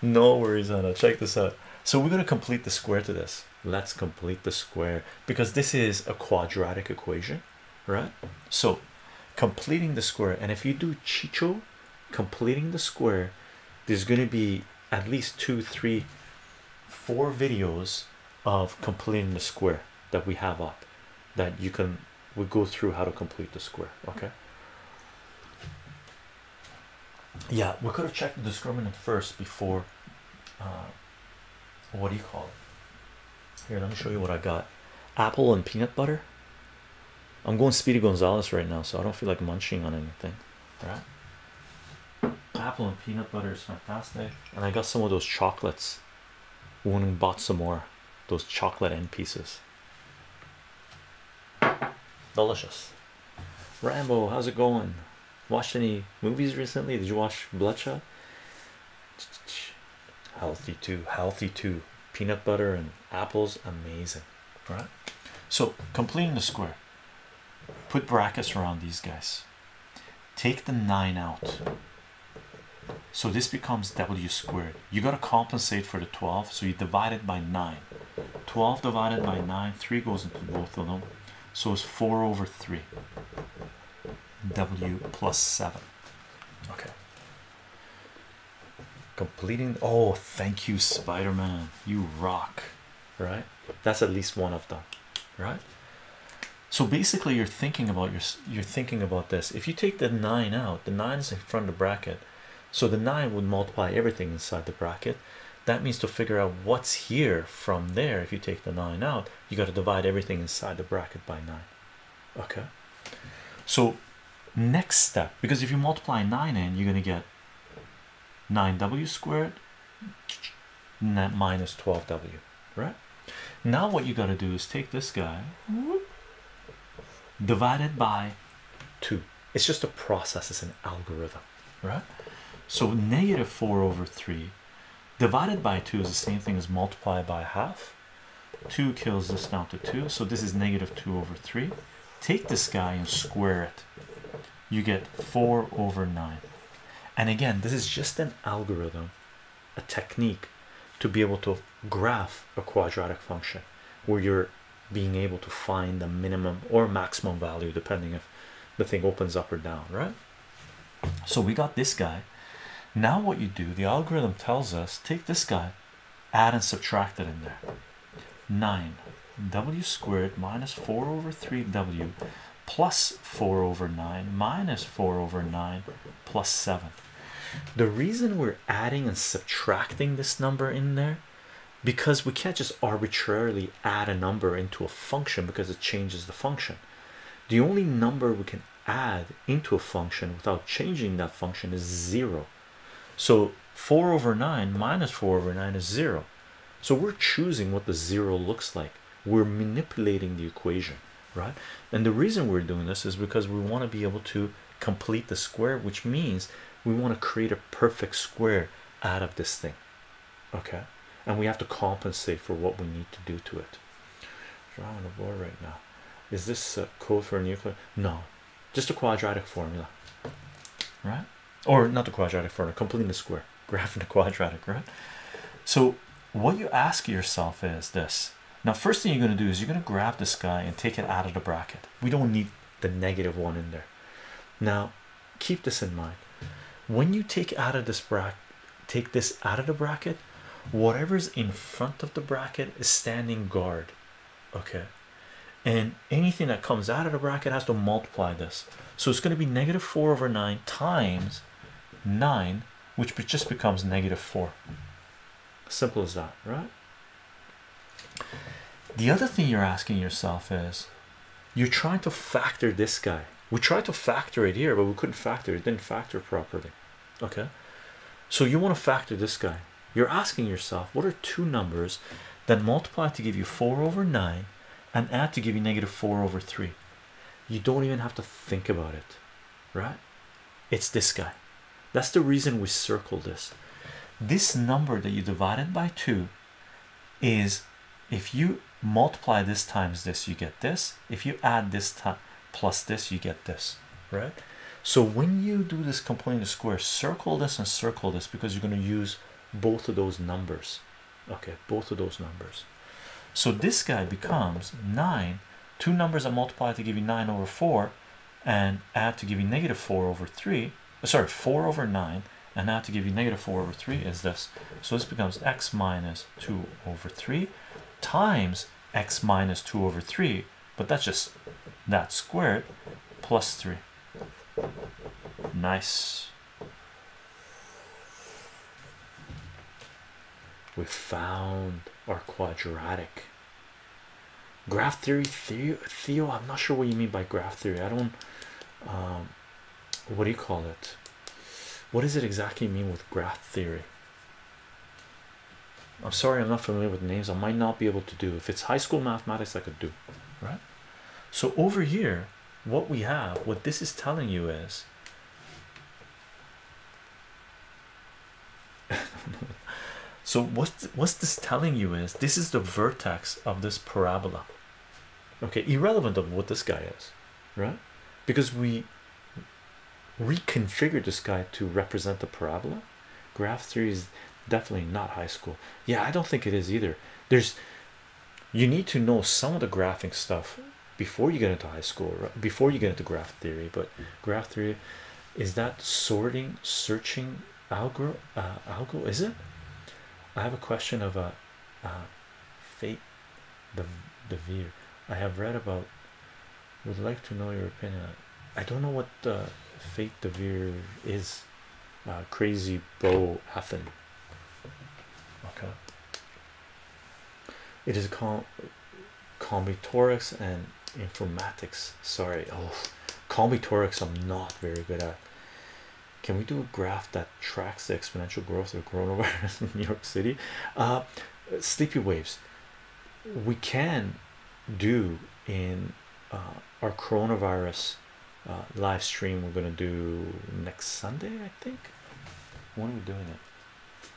No worries Anna. Check this out. So we're going to complete the square to this. Let's complete the square because this is a quadratic equation right? So completing the square and if you do chycho completing the square there's going to be at least two three four videos of completing the square that we have up that you can we go through how to complete the square okay? Yeah we could have checked the discriminant first before uh, what do you call it? Here let me show you what I got. Apple and peanut butter I'm going Speedy Gonzalez right now so I don't feel like munching on anything. Right. Apple and peanut butter is fantastic. And I got some of those chocolates. When bought some more. Those chocolate end pieces. Delicious. Rambo how's it going? Watched any movies recently? Did you watch Bloodshot healthy too healthy too. Peanut butter and apples amazing. Right. So completing the square put brackets around these guys. Take the 9 out. So this becomes w squared. You got to compensate for the 12 so you divide it by 9 12 divided by 9 3 goes into both of them. So it's 4 over 3 w plus 7 okay. Completing oh thank you spider-man. You rock right? That's at least one of them right so basically you're thinking about your you're thinking about this. If you take the 9 out the 9 is in front of the bracket. So the 9 would multiply everything inside the bracket. That means to figure out what's here from there if you take the 9 out you got to divide everything inside the bracket by 9 okay? So next step because if you multiply 9 in you're going to get 9w squared minus 12w right? Now what you got to do is take this guy divided by 2 it's just a process it's an algorithm. Right? So negative 4 over 3 divided by 2 is the same thing as multiply by half. 2 kills this down to 2 so this is negative 2 over 3 take this guy and square it. You get 4 over 9 and again this is just an algorithm a technique to be able to graph a quadratic function where you're being able to find the minimum or maximum value depending if the thing opens up or down right? So we got this guy. Now what you do the algorithm tells us take this guy add and subtract it in there. 9 w squared minus 4 over 3 w plus 4 over 9 minus 4 over 9 plus 7 the reason we're adding and subtracting this number in there because we can't just arbitrarily add a number into a function because it changes the function. The only number we can add into a function without changing that function is zero. So 4 over 9 minus 4 over 9 is 0 so we're choosing what the 0 looks like. We're manipulating the equation right? And the reason we're doing this is because we want to be able to complete the square which means we want to create a perfect square out of this thing okay and we have to compensate for what we need to do to it drawing the board right now. Is this a code for a nuclear? No, just a quadratic formula, right? Or not the quadratic formula, completing the square, graphing the quadratic, right? So what you ask yourself is this. Now, first thing you're going to do is you're going to grab this guy and take it out of the bracket. We don't need the negative one in there. Now, keep this in mind. When you take out of this bracket, take this out of the bracket, whatever's in front of the bracket is standing guard. Okay, and anything that comes out of the bracket has to multiply this. So it's going to be negative 4 over 9 times 9, which just becomes negative 4. Simple as that, right? The other thing you're asking yourself is you're trying to factor this guy. We tried to factor it here, but we couldn't factor it, didn't factor properly. Okay, so you want to factor this guy. You're asking yourself, what are two numbers that multiply to give you 4 over 9 and add to give you negative 4 over 3? You don't even have to think about it, right? It's this guy. That's the reason we circle this. This number that you divided by 2 is if you multiply this times this, you get this. If you add this time plus this, you get this, right? So when you do this the square, circle this and circle this because you're going to use both of those numbers. Okay, both of those numbers. So this guy becomes 9, two numbers that multiply to give you 9 over 4 and add to give you negative 4 over 3. Uh, sorry, 4 over 9 and add to give you negative 4 over 3 is this. So this becomes x minus 2 over 3 times x minus 2 over 3, but that's just that squared plus 3. Nice. We found our quadratic graph theory. Theo, Theo, I'm not sure what you mean by graph theory. I don't. Um, what do you call it? What does it exactly mean with graph theory? I'm sorry, I'm not familiar with names. I might not be able to do. If it's high school mathematics, I could do, right? So over here, what we have, what this is telling you is [laughs] so what's what's this telling you is this is the vertex of this parabola. Okay irrelevant of what this guy is right? Because we reconfigured this guy to represent the parabola. Graph theory is definitely not high school. Yeah i don't think it is either. There's you need to know some of the graphing stuff before you get into high school right? before you get into graph theory but graph theory is that sorting searching algo uh, algo is it i have a question of a uh, uh, fate the the view i have read about would like to know your opinion. I don't know what uh, fate the veer is. Uh, crazy bow Athen. Okay. It is called combinatorics and informatics. Sorry oh combinatorics i'm not very good at can we do a graph that tracks the exponential growth of coronavirus [laughs] in new york city? Uh sleepy waves. We can do in uh, our coronavirus uh, live stream we're gonna do next sunday i think. When are we doing it?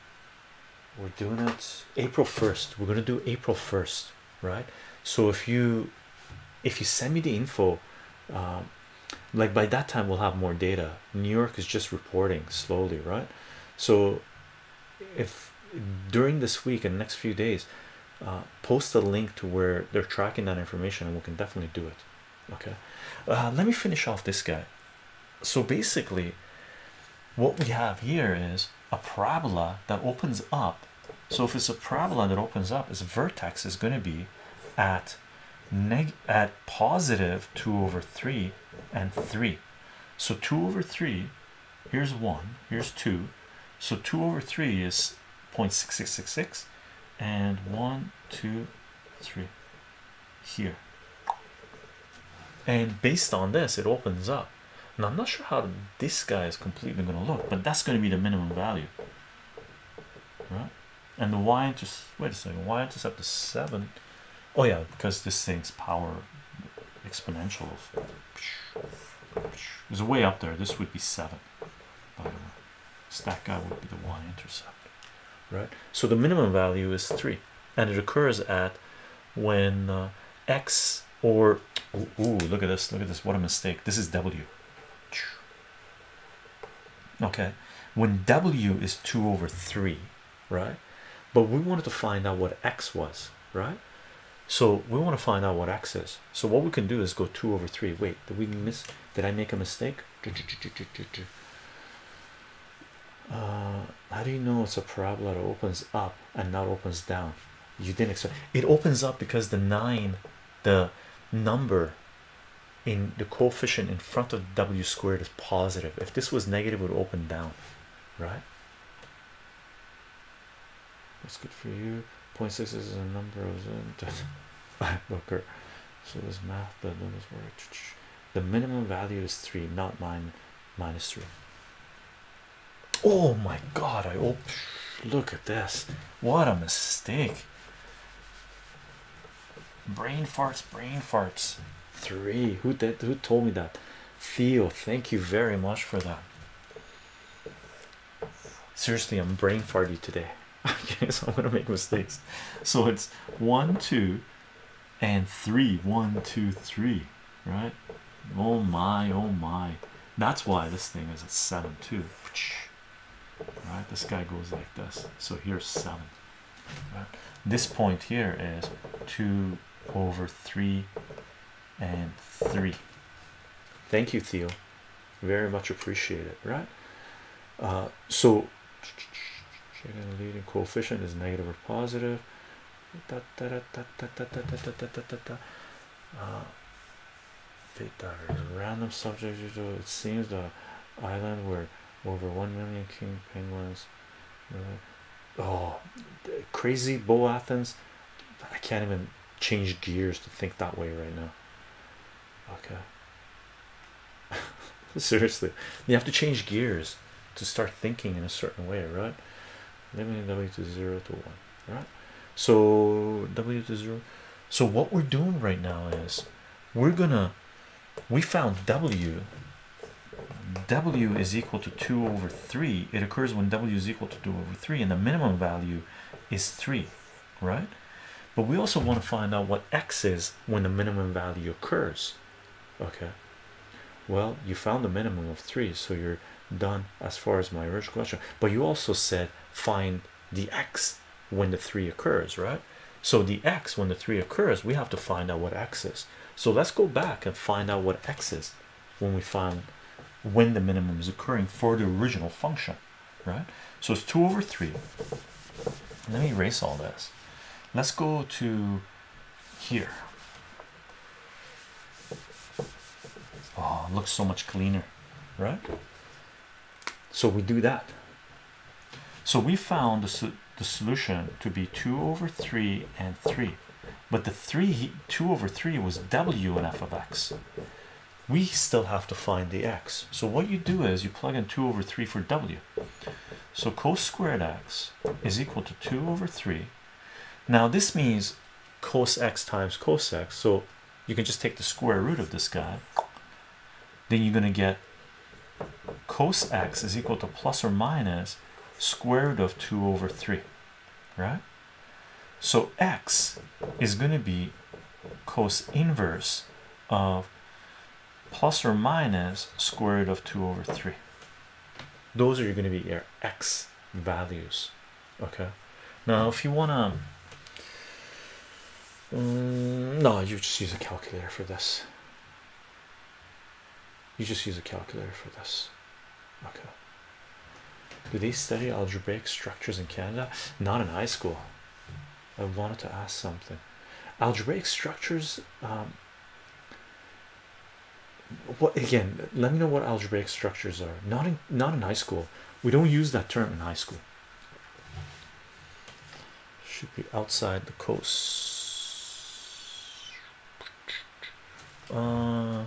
We're doing it April 1st we're gonna do April 1st right? So if you if you send me the info um, like by that time we'll have more data. New York is just reporting slowly right? So if during this week and next few days uh, post a link to where they're tracking that information and we can definitely do it okay? Uh, let me finish off this guy. So basically what we have here is a parabola that opens up. So if it's a parabola that opens up its vertex is going to be at neg at positive 2 over 3 and 3 so 2 over 3 here's 1 here's 2 so 2 over 3 is 0.6666 and 1 2 3 here. And based on this it opens up. Now I'm not sure how this guy is completely going to look but that's going to be the minimum value right? And the y-intercept wait a second y-intercept is 7 oh yeah because this thing's power exponential. Is way up there. This would be 7 by the way. That guy would be the y-intercept right. So the minimum value is 3 and it occurs at when uh, x or ooh, look at this look at this. What a mistake. This is w. Okay. When w is 2 over 3 right? But we wanted to find out what x was right so we want to find out what x is. So what we can do is go 2 over 3 wait did we miss did i make a mistake? Uh, how do you know it's a parabola that opens up and not opens down? You didn't expect it opens up because the nine the number in the coefficient in front of w squared is positive. If this was negative it would open down right? That's good for you 0.6 is a number of [laughs] booker. So this math the numbers were the minimum value is three not mine Oh my god i oh look at this. What a mistake. Brain farts brain farts. Three. Who did who told me that? Theo thank you very much for that. Seriously i'm brain farty today [laughs] okay so i'm gonna make mistakes. So it's one two and three. One two three right? Oh my oh my. That's why this thing is at seven too. Right? This guy goes like this. So here's seven. Right? This point here is two over three and three. Thank you theo. Very much appreciated right? Uh, so the leading coefficient is negative or positive da, da, da. Uh, random subject it seems the island where over 1 million king penguins uh, oh crazy Bo Athens I can't even change gears to think that way right now okay seriously you have to change gears to start thinking in a certain way right limiting w to 0 to 1 right so w to 0 so what we're doing right now is we're gonna we found w w is equal to 2 over 3 it occurs when w is equal to 2 over 3 and the minimum value is 3 right? But we also want to find out what x is when the minimum value occurs okay? Well you found the minimum of 3 so you're done as far as my original question. But you also said find the x when the 3 occurs right? So the x when the 3 occurs we have to find out what x is. So let's go back and find out what x is when we find when the minimum is occurring for the original function right? So it's 2 over 3 let me erase all this. Let's go to here. Oh looks so much cleaner right? So we do that so we found the, the solution to be 2 over 3 and 3 but the 3 2 over 3 was w and f of x. We still have to find the x. So what you do is you plug in 2 over 3 for w. So cos squared x is equal to 2 over 3 now this means cos x times cos x. So you can just take the square root of this guy. Then you're going to get cos x is equal to plus or minus square root of 2 over 3 right? So x is going to be cos inverse of plus or minus square root of 2 over 3 those are going to be your x values okay? Now if you want to um, no you just use a calculator for this. You just use a calculator for this okay do they study algebraic structures in Canada? Not in high school. I wanted to ask something. Algebraic structures um, what again let me know what algebraic structures are. Not in not in high school. We don't use that term in high school. Should be outside the coast. Uh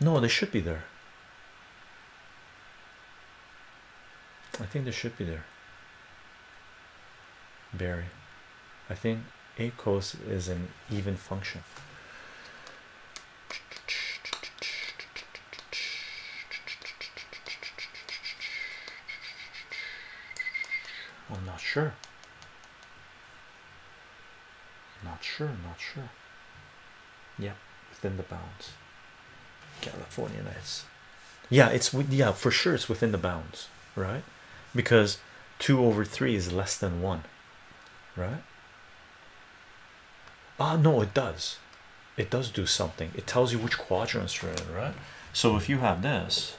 no they should be there I think they should be there Barry I think a cos is an even function I'm not sure Not sure, not sure. Yep, within the bounds. California nights. Yeah, it's yeah for sure. It's within the bounds, right? Because two over three is less than one, right? Ah, no, it does. It does do something. It tells you which quadrants you're in, right? So if you have this,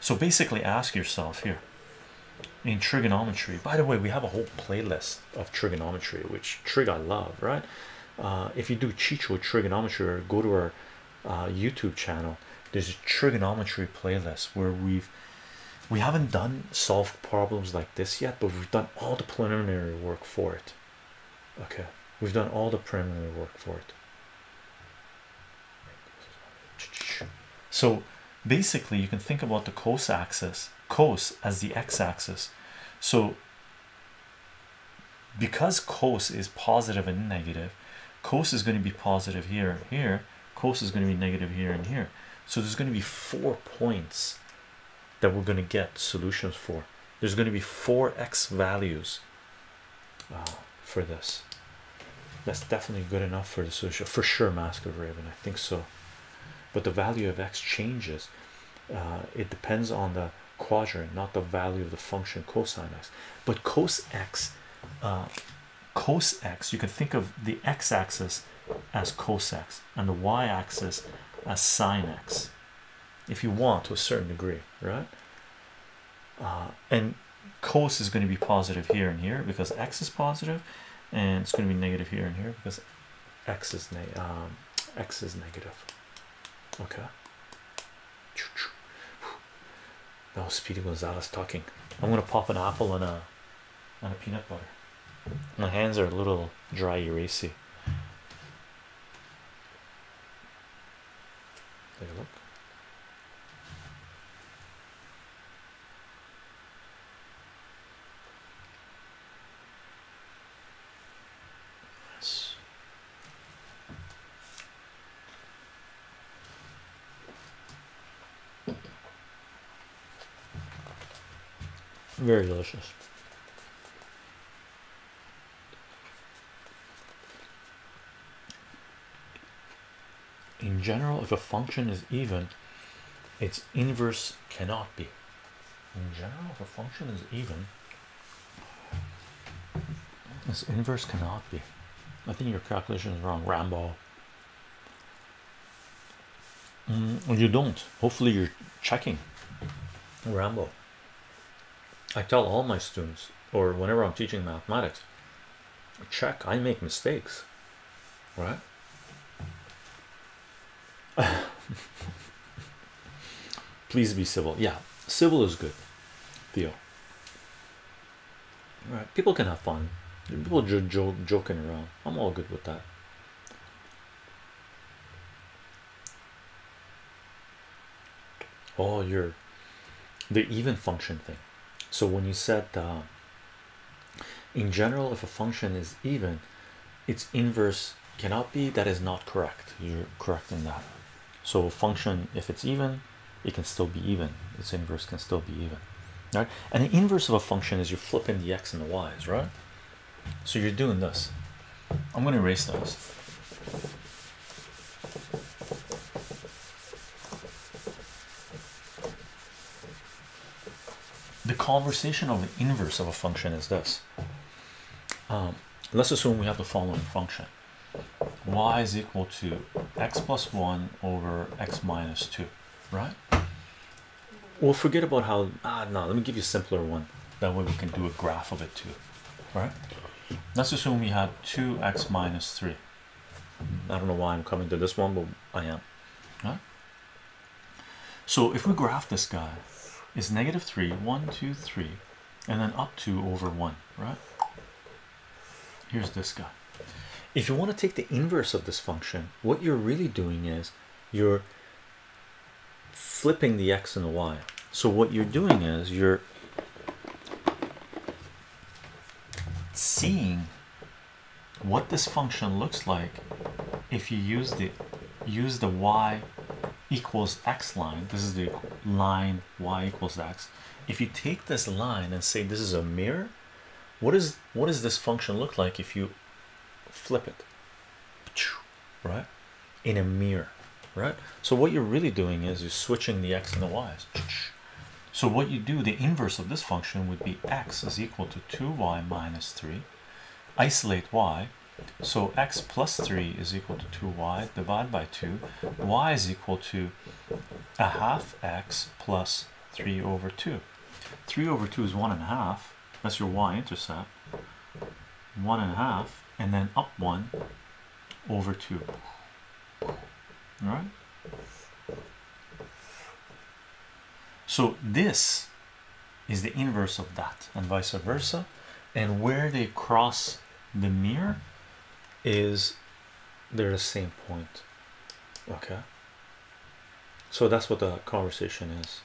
so basically ask yourself here in trigonometry. By the way, we have a whole playlist of trigonometry, which trig I love, right? Uh, if you do Chycho trigonometry or go to our uh, YouTube channel, there's a trigonometry playlist where we've we haven't done solved problems like this yet, but we've done all the preliminary work for it. Okay, we've done all the preliminary work for it. So basically, you can think about the cos axis, cos as the x-axis. So because cos is positive and negative, cos is going to be positive here and here, cos is going to be negative here and here. So there's going to be four points that we're going to get solutions for. There's going to be four x values uh, for this. That's definitely good enough for the solution for sure. Mask of Raven, I think so. But the value of x changes. Uh, it depends on the quadrant, not the value of the function cosine x. But cos x, uh, cos x, you can think of the x-axis as cos x and the y-axis as sine x if you want to a certain degree right? Uh, and cos is going to be positive here and here because x is positive and it's going to be negative here and here because x is ne um, x is negative. Okay. That was Speedy Gonzalez talking. I'm gonna pop an apple and a and a peanut butter. My hands are a little dry racy Take a look. Very delicious. In general, if a function is even, its inverse cannot be. In general, if a function is even, its inverse cannot be. I think your calculation is wrong, Rambo. Mm, you don't. Hopefully, you're checking, Rambo. I tell all my students, or whenever I'm teaching mathematics, check. I make mistakes, right? [laughs] Please be civil. Yeah, civil is good. Theo. All right, people can have fun. People joke, joking around. I'm all good with that. Oh, you're the even function thing. So when you said uh, in general, if a function is even, its inverse cannot be. That is not correct. You're correct in that. So a function, if it's even, it can still be even. Its inverse can still be even. Right? And the inverse of a function is you're flipping the x and the y's, right? So you're doing this. I'm going to erase those. Conversation of the inverse of a function is this. Um, let's assume we have the following function. y is equal to x plus 1 over x minus 2 right? We'll forget about how ah no let me give you a simpler one. That way we can do a graph of it too right? Let's assume we have 2x minus 3 I don't know why I'm coming to this one but I am. Right so if we graph this guy is negative 3 1 2 3 and then up 2 over 1 right? Here's this guy. If you want to take the inverse of this function what you're really doing is you're flipping the x and the y. So what you're doing is you're seeing what this function looks like if you use the use the y equals x line this is the line y equals x. If you take this line and say this is a mirror what is what does this function look like if you flip it? Right? In a mirror right? So what you're really doing is you're switching the x and the y's. So what you do the inverse of this function would be x is equal to 2y minus 3 isolate y so x plus 3 is equal to 2y divided by 2 y is equal to a half x plus 3 over 2 3 over 2 is one and a half. That's your y-intercept one and a half and then up one over 2 all right? So this is the inverse of that and vice versa. And where they cross the mirror is they're the same point. Okay? So that's what the conversation is.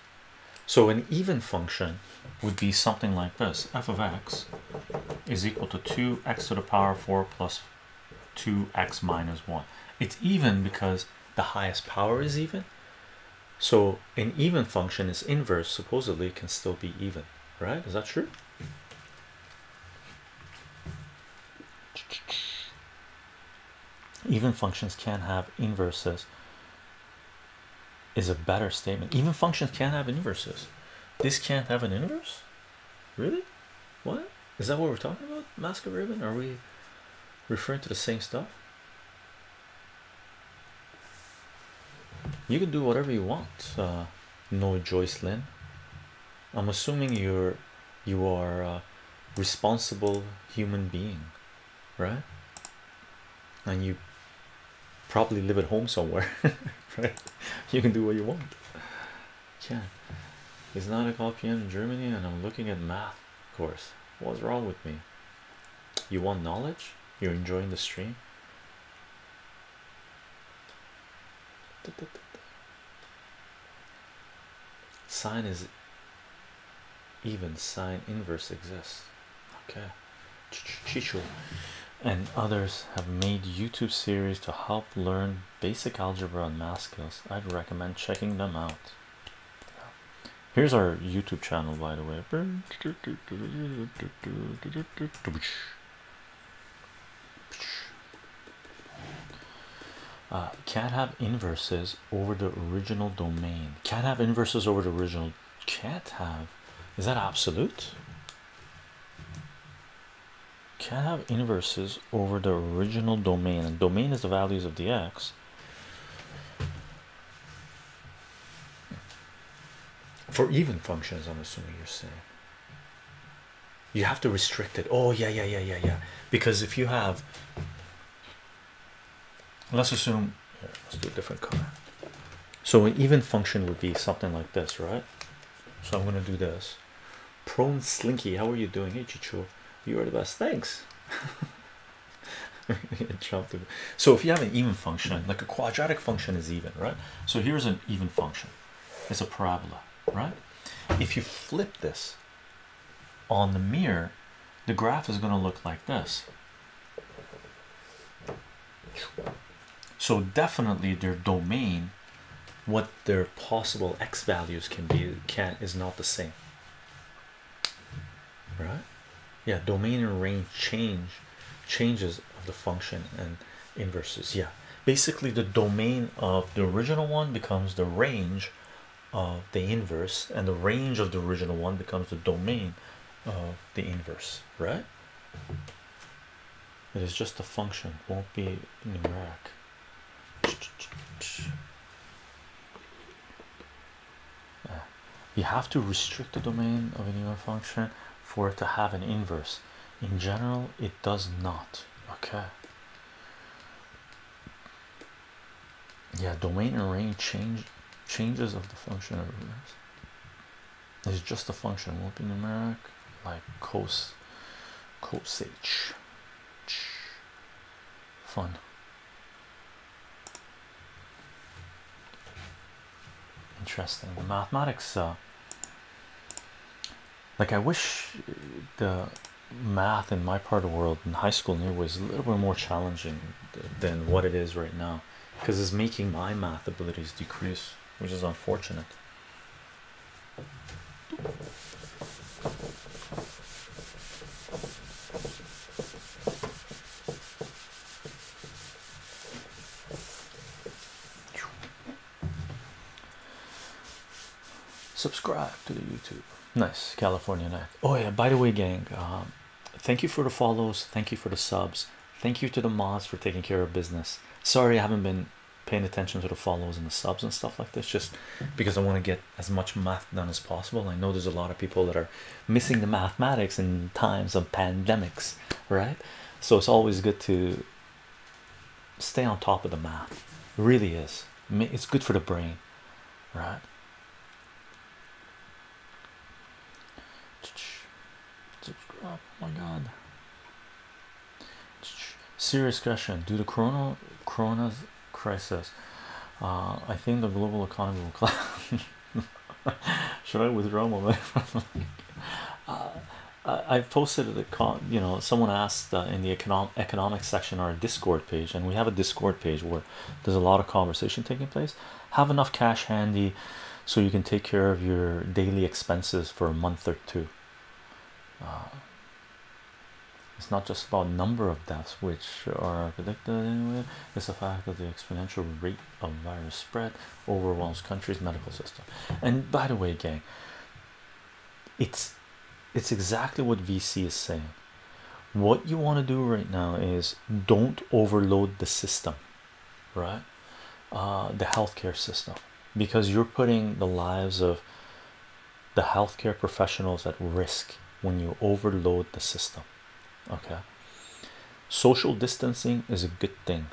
So an even function would be something like this. F of x is equal to 2x to the power 4 plus 2x minus 1 it's even because the highest power is even. So an even function is inverse supposedly can still be even right? Is that true even functions can have inverses is a better statement. Even functions can have inverses. This can't have an inverse? Really? What? Is that what we're talking about mask of ribbon? Are we referring to the same stuff? You can do whatever you want uh, no Joyce Lynn I'm assuming you're you are a responsible human being right? And you probably live at home somewhere right you can do what you want yeah it's 9 o'clock p.m in germany and i'm looking at math course what's wrong with me you want knowledge you're enjoying the stream sine is even sine inverse exists okay Chycho and others have made YouTube series to help learn basic algebra and math skills. I'd recommend checking them out. Here's our YouTube channel, by the way. Uh, can't have inverses over the original domain. Can't have inverses over the original. Can't have. Is that absolute? Can't have inverses over the original domain. And domain is the values of the x. For even functions, I'm assuming you're saying you have to restrict it. Oh, yeah, yeah, yeah, yeah, yeah. Because if you have let's assume let's do a different color so an even function would be something like this right so i'm going to do this prone slinky how are you doing hey chycho you are the best. Thanks. [laughs] So if you have an even function like a quadratic function is even right? So here's an even function. It's a parabola right? If you flip this on the mirror the graph is going to look like this. So definitely their domain what their possible x values can be can is not the same. Right yeah domain and range change changes of the function and inverses. Yeah basically the domain of the original one becomes the range of the inverse and the range of the original one becomes the domain of the inverse right? It is just a function won't be numeric. Ah, you have to restrict the domain of any function for it to have an inverse. In general it does not okay? Yeah domain and range change changes of the function of it's just a function won't be numeric like cos cos h fun. Interesting. The mathematics uh, like I wish uh, the math in my part of the world in high school near was a little bit more challenging than what it is right now. Because it's making my math abilities decrease which is unfortunate. Subscribe to the youtube. Nice California night. Oh yeah, by the way, gang, um, thank you for the follows, thank you for the subs, thank you to the mods for taking care of business. Sorry, I haven't been paying attention to the follows and the subs and stuff like this, just because I want to get as much math done as possible. I know there's a lot of people that are missing the mathematics in times of pandemics, right? So it's always good to stay on top of the math. It really is. It's good for the brain, right? Oh my god. Serious question. Due to Corona Corona's crisis, uh, I think the global economy will collapse. [laughs] Should I withdraw my money [laughs] uh, I, I posted a con you know someone asked uh, in the economic economic section our discord page and we have a discord page where there's a lot of conversation taking place have enough cash handy so you can take care of your daily expenses for a month or two uh, it's not just about number of deaths which are predicted anyway it's the fact that the exponential rate of virus spread overwhelms country's medical system and by the way gang it's it's exactly what VC is saying. What you want to do right now is don't overload the system, right? Uh, the healthcare system, because you're putting the lives of the healthcare professionals at risk when you overload the system. Okay, social distancing is a good thing.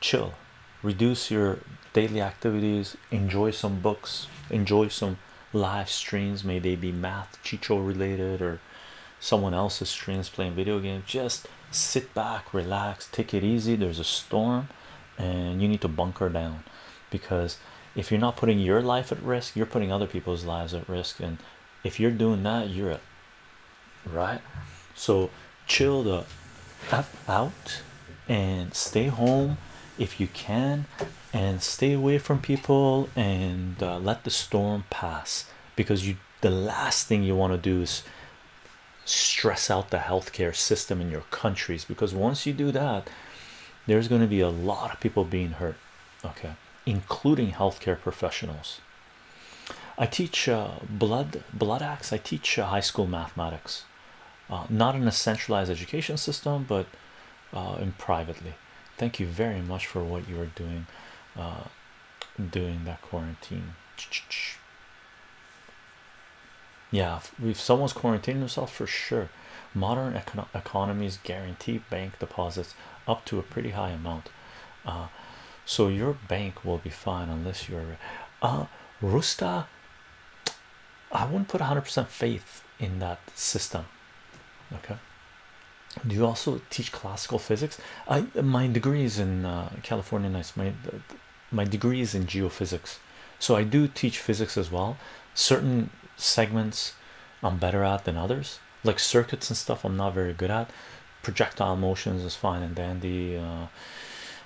Chill, reduce your daily activities, enjoy some books, enjoy some live streams, may they be math chycho related or someone else's streams playing video games. Just sit back, relax, take it easy. There's a storm, and you need to bunker down. Because if you're not putting your life at risk, you're putting other people's lives at risk, and if you're doing that, you're it, right? So chill the f out and stay home if you can and stay away from people and uh, let the storm pass because you the last thing you want to do is stress out the healthcare system in your countries because once you do that there's going to be a lot of people being hurt okay? Including healthcare professionals. I teach uh, blood blood acts I teach uh, high school mathematics uh, not in a centralized education system but uh, in privately. Thank you very much for what you are doing uh, doing that quarantine. Yeah if someone's quarantining themselves for sure. Modern econ economies guarantee bank deposits up to a pretty high amount. Uh, so your bank will be fine unless you're uh rusta i wouldn't put 100 percent faith in that system okay. Do you also teach classical physics? I my degree is in uh, california nice. My my degree is in geophysics. So i do teach physics as well. Certain segments i'm better at than others. Like circuits and stuff i'm not very good at. Projectile motions is fine and dandy uh,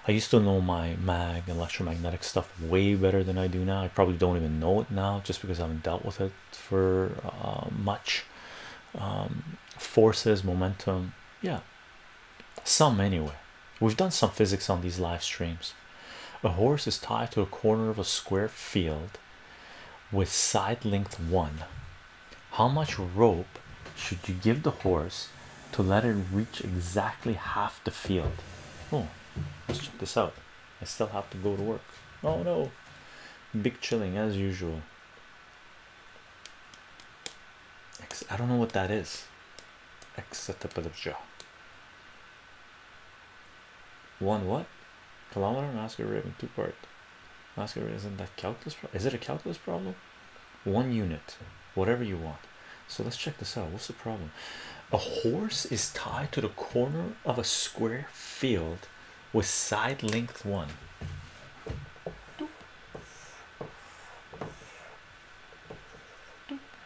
i used to know my mag electromagnetic stuff way better than i do now. I probably don't even know it now just because i haven't dealt with it for uh, much um, forces momentum yeah some anyway we've done some physics on these live streams. A horse is tied to a corner of a square field with side length one. How much rope should you give the horse to let it reach exactly half the field? Oh let's check this out. I still have to go to work. Oh no. Big chilling as usual I don't know what that is. Jaw. One what? Kilometer masquerade in two part. Masquerade isn't that calculus? Is it a calculus problem? One unit, whatever you want. So let's check this out. What's the problem? A horse is tied to the corner of a square field with side length one.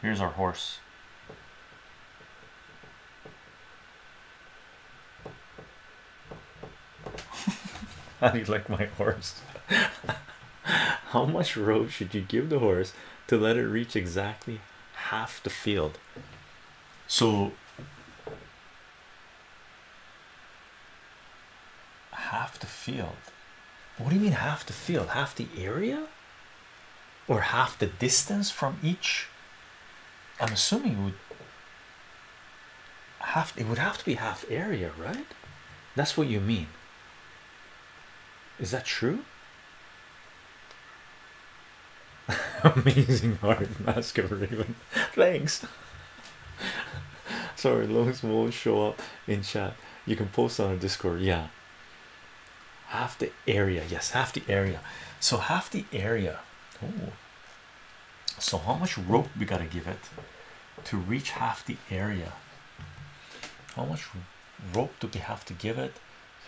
Here's our horse. [laughs] How do you like my horse? [laughs] How much rope should you give the horse to let it reach exactly half the field? So, half the field. What do you mean half the field? Half the area? or half the distance from each i'm assuming it would have it would have to be half area right that's what you mean is that true? [laughs] Amazing art mask of raven thanks. [laughs] Sorry those won't show up in chat. You can post on a discord yeah. Half the area yes half the area. So half the area oh so how much rope we gotta give it to reach half the area? How much rope do we have to give it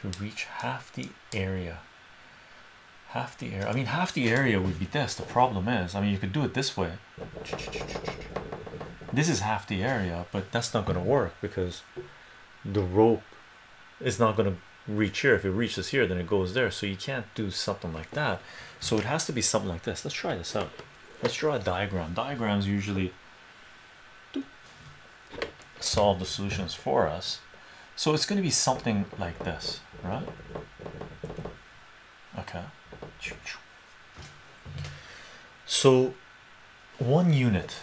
to reach half the area half the area i mean half the area would be this. The problem is i mean you could do it this way. This is half the area but that's not going to work because the rope is not going to reach here. If it reaches here then it goes there. So you can't do something like that. So it has to be something like this. Let's try this out. Let's draw a diagram. Diagrams usually solve the solutions for us. So it's going to be something like this right? Okay so one unit.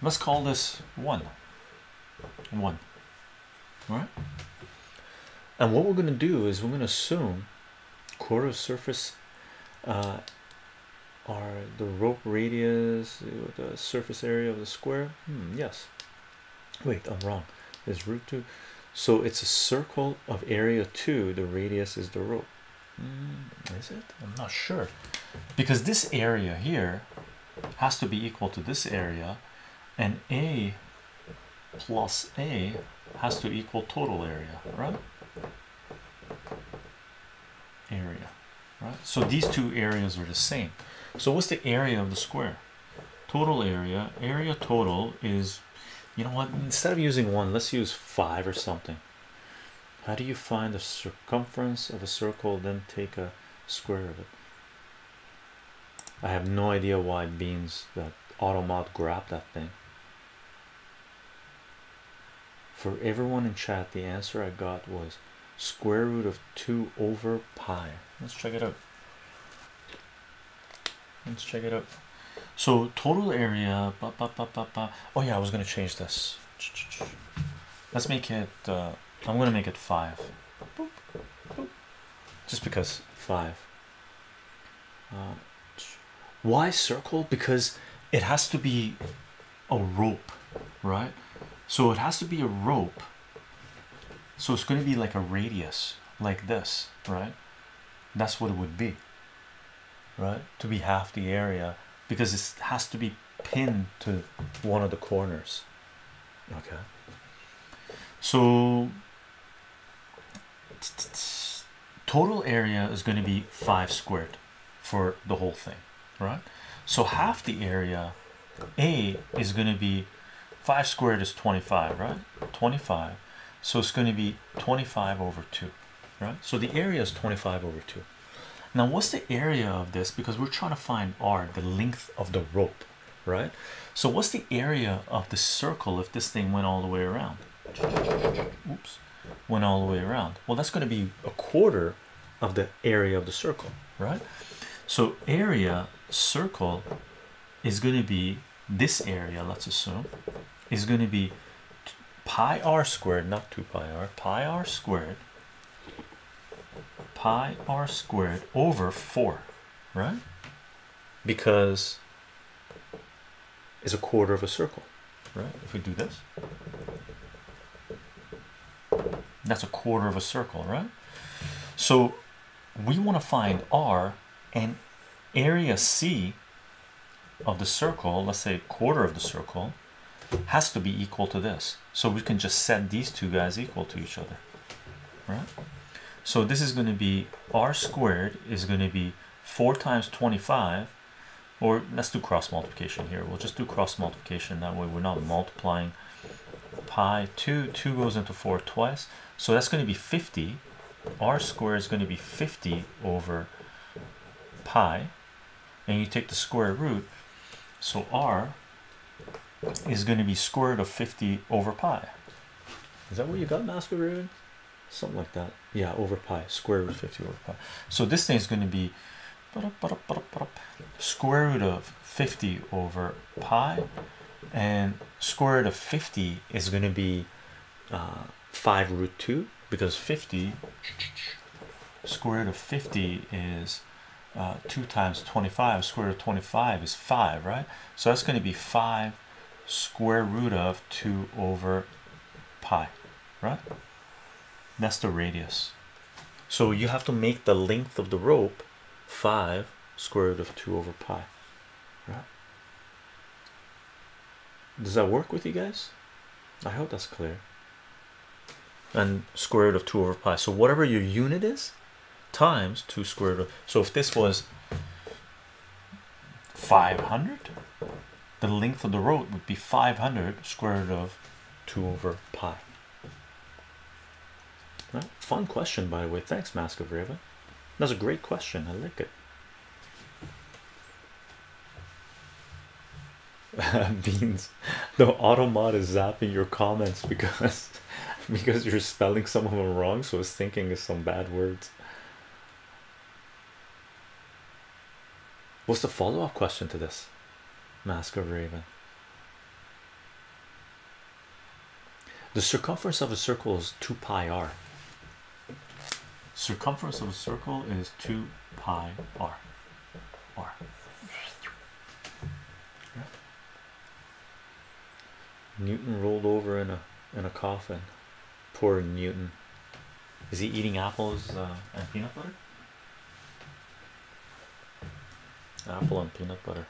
Let's call this one. One. All right and what we're going to do is we're going to assume quarter of surface uh, are the rope radius the surface area of the square? Hmm, yes. Wait i'm wrong. Is root 2 so it's a circle of area 2 the radius is the rope hmm, is it? I'm not sure. Because this area here has to be equal to this area and a plus a has to equal total area right? Area right? So these two areas are the same. So what's the area of the square? Total area area total is you know what instead of using one let's use five or something how do you find the circumference of a circle then take a square of it? I have no idea why beans that automod grabbed that thing. For everyone in chat the answer I got was square root of 2 over pi. Let's check it out. Let's check it out. So total area ba, ba, ba, oh yeah I was gonna change this. Let's make it uh, I'm gonna make it five. Just because five. Uh, why circle? Because it has to be a rope right? So it has to be a rope. So it's going to be like a radius like this right? That's what it would be right? To be half the area because it has to be pinned to one of the corners okay? So total area is going to be five squared for the whole thing right? So half the area a is going to be 5 squared is 25 right? 25 so it's going to be 25 over 2 right? So the area is 25 over 2 now what's the area of this? Because we're trying to find r the length of the rope right? So what's the area of the circle if this thing went all the way around? Oops went all the way around. Well that's going to be a quarter of the area of the circle right? So area circle is going to be this area let's assume is going to be pi r squared not 2 pi r pi r squared pi r squared over 4 right? Because is a quarter of a circle right? If we do this that's a quarter of a circle right? So we want to find r and area c of the circle let's say quarter of the circle has to be equal to this. So we can just set these two guys equal to each other right? So this is going to be r squared is going to be 4 times 25 or let's do cross multiplication here. We'll just do cross multiplication. That way we're not multiplying pi. 2 2 goes into 4 twice so that's going to be 50 r squared is going to be 50 over pi. And you take the square root so r is going to be square root of 50 over pi. Is that what you got master something like that. Yeah over pi square root of 50 over pi. So this thing is going to be square root of 50 over pi. And square root of 50 is going to be uh, 5 root 2 because 50 square root of 50 is uh, 2 times 25 square root of 25 is 5 right? So that's going to be 5 square root of 2 over pi right? That's the radius. So you have to make the length of the rope 5 square root of 2 over pi right? Does that work with you guys? I hope that's clear and square root of 2 over pi. So whatever your unit is times 2 square root of so if this was 500 the length of the road would be 500 square root of 2 over pi. Right? fun question by the way. Thanks mask of raven. That's a great question. I like it. [laughs] Beans. The auto mod is zapping your comments because [laughs] [laughs] because you're spelling some of them wrong so it's thinking of some bad words. What's the follow-up question to this? Mask of raven. The circumference of a circle is 2 pi r. Circumference of a circle is 2 pi r. R. Newton rolled over in a in a coffin. Poor Newton. Is he eating apples uh, and peanut butter? Apple and peanut butter.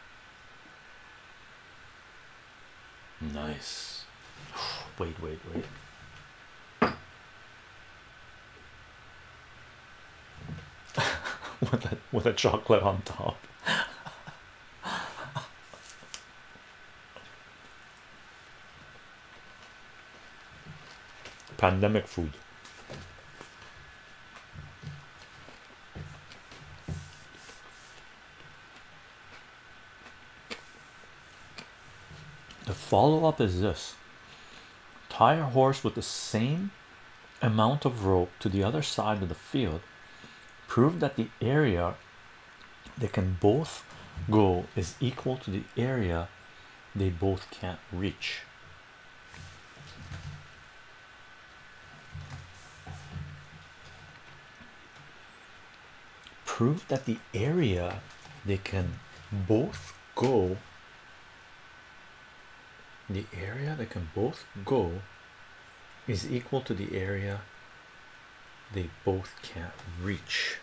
Nice. [sighs] Wait, wait, wait. [laughs] with a with a chocolate on top. Pandemic food. The follow up is this tie a horse with the same amount of rope to the other side of the field, prove that the area they can both go is equal to the area they both can't reach. Prove that the area they can both go the area they can both go is equal to the area they both can't reach.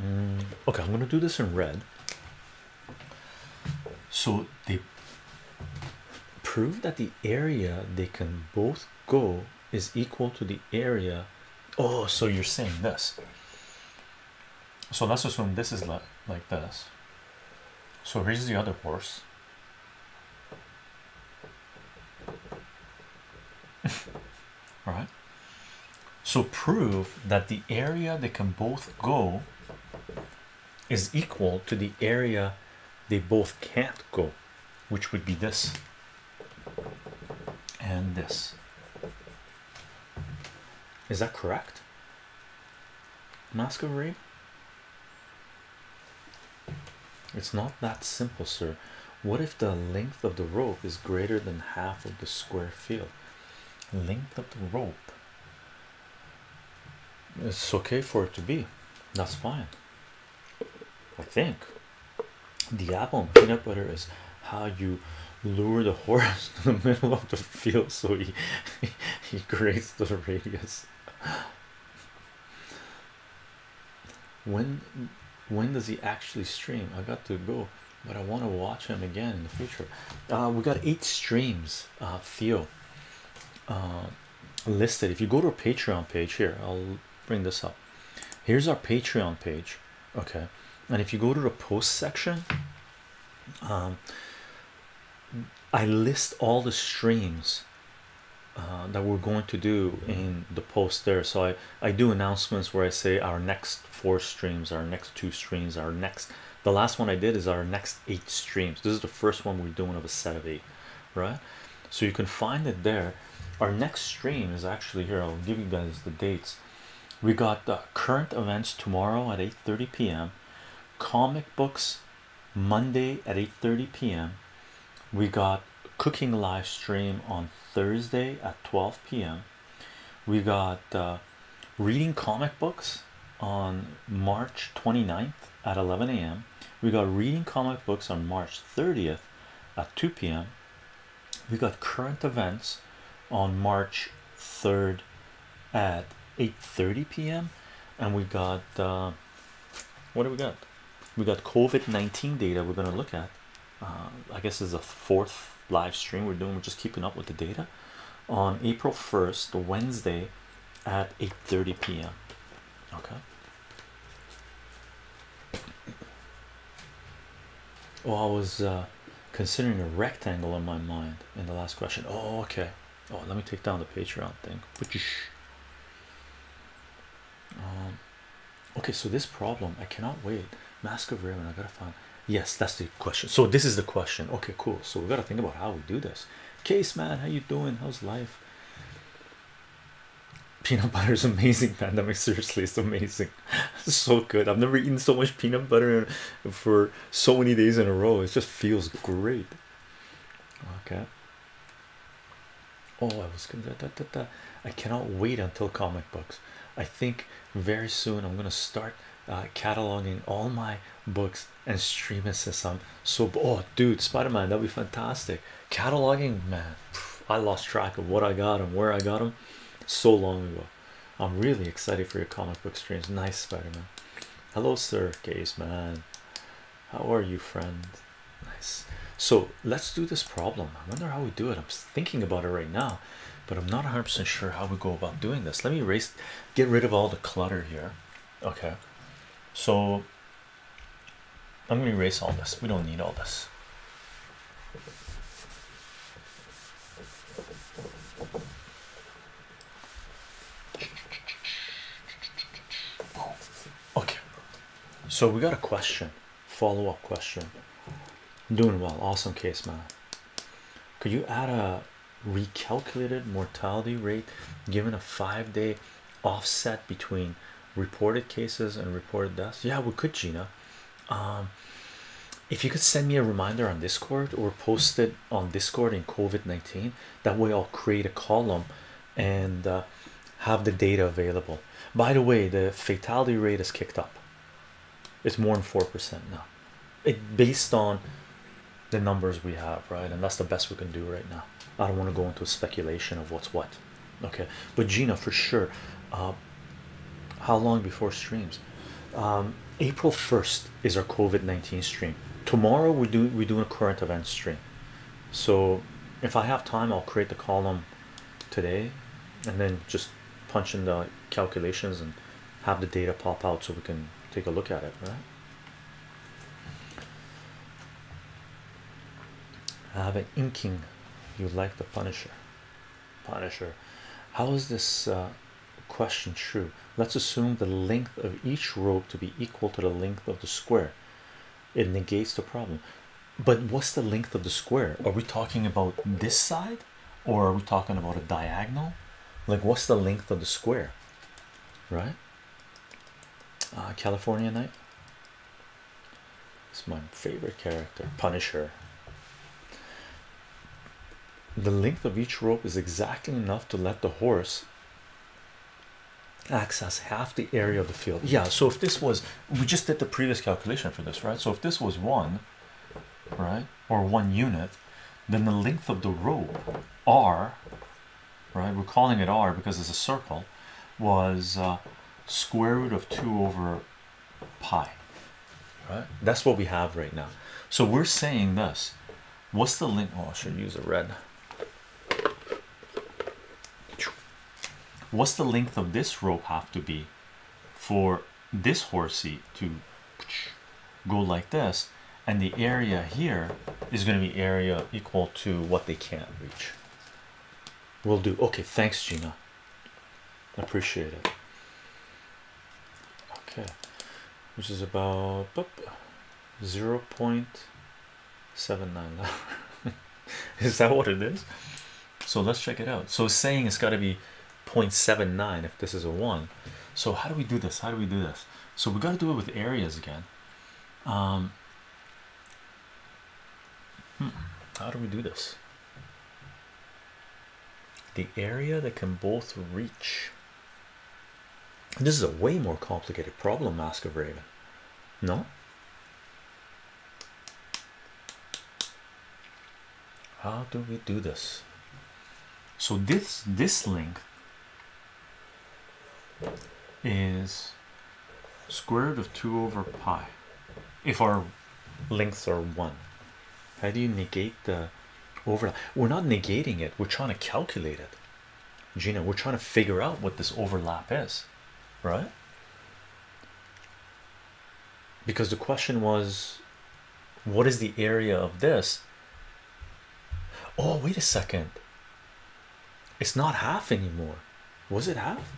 Mm, okay, I'm going to do this in red. So they prove that the area they can both go is equal to the area. Oh, so you're saying this. So let's assume this is like, like this. So here's the other horse. [laughs] right so prove that the area they can both go is equal to the area they both can't go which would be this and this is that correct? Masquerade? It's not that simple sir. What if the length of the rope is greater than half of the square field? Length of the rope? It's okay for it to be. That's fine. I think. The apple and peanut butter is how you lure the horse [laughs] to the middle of the field so he [laughs] he creates the radius when when does he actually stream? I got to go but I want to watch him again in the future. Uh, we got eight streams uh Theo uh, listed. If you go to our patreon page here i'll bring this up. Here's our patreon page okay? And if you go to the post section um, i list all the streams uh, that we're going to do in the post there. So i i do announcements where i say our next four streams our next two streams our next the last one i did is our next eight streams. This is the first one we're doing of a set of eight right? So you can find it there. Our next stream is actually here. I'll give you guys the dates. We got the current events tomorrow at 8:30 p.m. comic books Monday at 8:30 p.m. we got cooking live stream on Thursday at 12 p.m. we got uh, reading comic books on March 29th at 11 a.m. we got reading comic books on March 30th at 2 p.m. we got current events on March 3rd at 8:30 p.m. and we got uh, what do we got we got COVID-19 data we're going to look at uh, I guess is a fourth live stream we're doing we're just keeping up with the data on April 1st Wednesday at 8:30 p.m. okay? Oh I was uh, considering a rectangle in my mind in the last question. Oh okay. Oh let me take down the Patreon thing. Um, okay so this problem I cannot wait. Mask of Raven I gotta find yes that's the question. So this is the question. Okay cool. So we gotta think about how we do this. Case man how you doing? How's life? [laughs] Peanut butter is amazing pandemic seriously it's amazing. [laughs] So good. I've never eaten so much peanut butter for so many days in a row. It just feels great. Okay. Oh I was gonna da, da, da, I cannot wait until comic books. I think very soon I'm gonna start uh, cataloging all my books and stream it so oh dude Spider-Man that'd be fantastic. Cataloging man I lost track of what I got and where I got them so long ago. I'm really excited for your comic book streams. Nice Spider-Man. Hello sir case man. How are you friend? Nice. So let's do this problem. I wonder how we do it. I'm thinking about it right now but I'm not 100% sure how we go about doing this. Let me erase get rid of all the clutter here. Okay so I'm gonna erase all this. We don't need all this. Okay. So we got a question follow-up question. Doing well. Awesome case man. Could you add a recalculated mortality rate given a five-day offset between reported cases and reported deaths? Yeah we could Gina. Um, if you could send me a reminder on discord or post it on discord in covid-19 that way i'll create a column and uh, have the data available. By the way the fatality rate is kicked up. It's more than four percent now. It based on the numbers we have right? And that's the best we can do right now. I don't want to go into a speculation of what's what okay? But gina for sure uh, how long before streams? Um, april 1st is our covid-19 stream. Tomorrow we do we do a current event stream. So if i have time i'll create the column today and then just punch in the calculations and have the data pop out so we can take a look at it right? I have an inking. You like the Punisher. Punisher. How is this uh, question true let's assume the length of each rope to be equal to the length of the square. It negates the problem. But what's the length of the square? Are we talking about this side or are we talking about a diagonal? Like what's the length of the square? Right? Uh, California night it's my favorite character Punisher. The length of each rope is exactly enough to let the horse access half the area of the field. Yeah so if this was we just did the previous calculation for this right? So if this was one right or one unit then the length of the rope r right we're calling it r because it's a circle was uh, square root of 2 over pi right? That's what we have right now. So we're saying this. What's the length oh I should use a red what's the length of this rope have to be for this horsey to go like this? And the area here is going to be area equal to what they can't reach. We'll do. Okay thanks Gina. Appreciate it. Okay. Which is about 0 0.79 [laughs] is that what it is? So let's check it out. So saying it's got to be 0.79 if this is a 1 so how do we do this? How do we do this? So we got to do it with areas again. Um hmm, how do we do this? The area that can both reach this is a way more complicated problem mask of raven. No? How do we do this? So this this length is square root of 2 over pi. If our lengths are 1 how do you negate the overlap? We're not negating it. We're trying to calculate it. Gina we're trying to figure out what this overlap is right? Because the question was what is the area of this? Oh wait a second. It's not half anymore. Was it half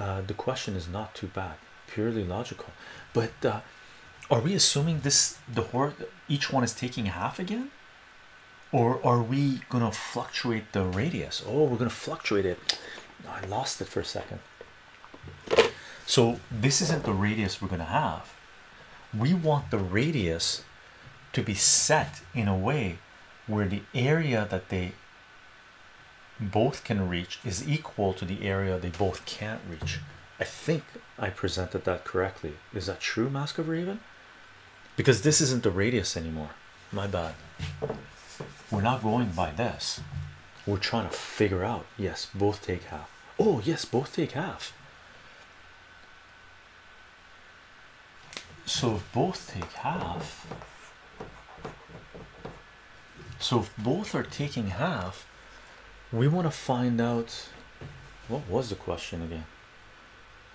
uh, the question is not too bad purely logical. But uh, are we assuming this the horse each one is taking half again? Or are we gonna fluctuate the radius? Oh we're gonna fluctuate it. I lost it for a second. So this isn't the radius we're gonna have. We want the radius to be set in a way where the area that they both can reach is equal to the area they both can't reach. I think I presented that correctly. Is that true, Mask of Raven? Because this isn't the radius anymore. My bad. We're not going by this. We're trying to figure out. Yes, both take half. Oh, yes, both take half. So if both take half, so if both are taking half, we want to find out what was the question again.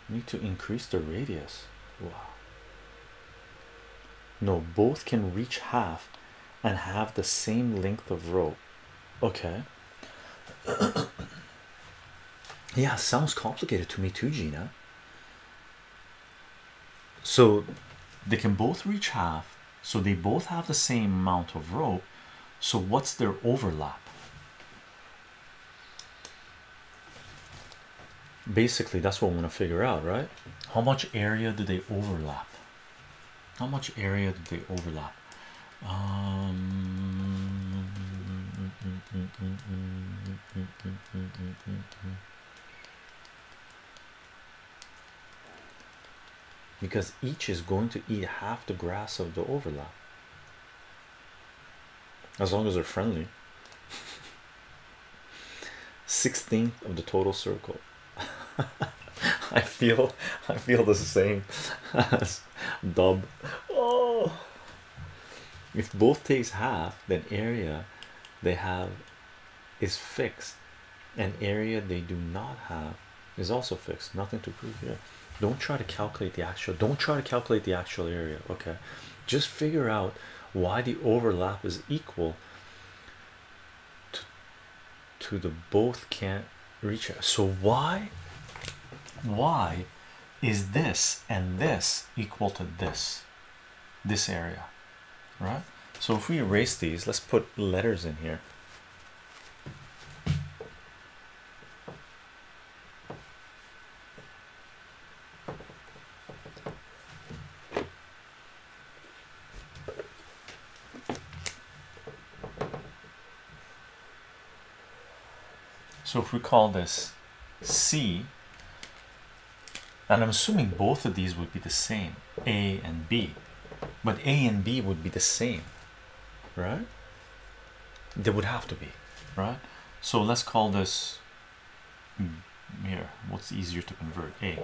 Need to increase the radius. Wow. No, both can reach half and have the same length of rope. Okay. [coughs] yeah, sounds complicated to me too, Gina. So they can both reach half, so they both have the same amount of rope. So, what's their overlap? Basically, that's what we want to figure out, right? How much area do they overlap? How much area do they overlap? Um, because each is going to eat half the grass of the overlap as long as they're friendly [laughs] 16th of the total circle [laughs] I feel I feel the same as dub. Oh. If both takes half then area they have is fixed. An area they do not have is also fixed. Nothing to prove here. Don't try to calculate the actual don't try to calculate the actual area okay? Just figure out why the overlap is equal to, to the both can't reach so why why is this and this equal to this this area right? So if we erase these let's put letters in here. So if we call this C and I'm assuming both of these would be the same A and B. But A and B would be the same right? They would have to be right? So let's call this hmm, here what's easier to convert? A.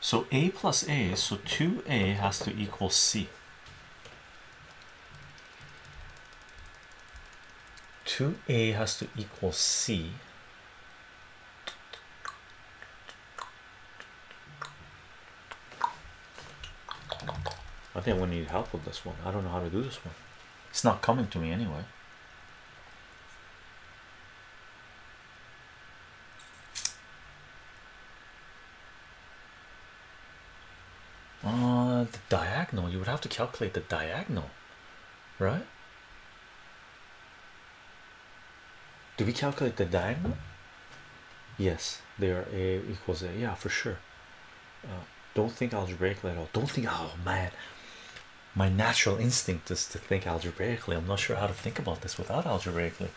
So A plus A so 2A has to equal C. 2A has to equal C I think I'm gonna need help with this one. I don't know how to do this one. It's not coming to me anyway. Uh, the diagonal, you would have to calculate the diagonal, right? Do we calculate the diagonal? Yes, they are a equals a, yeah, for sure. uh, don't think algebraically at all don't think oh man my natural instinct is to think algebraically. I'm not sure how to think about this without algebraically.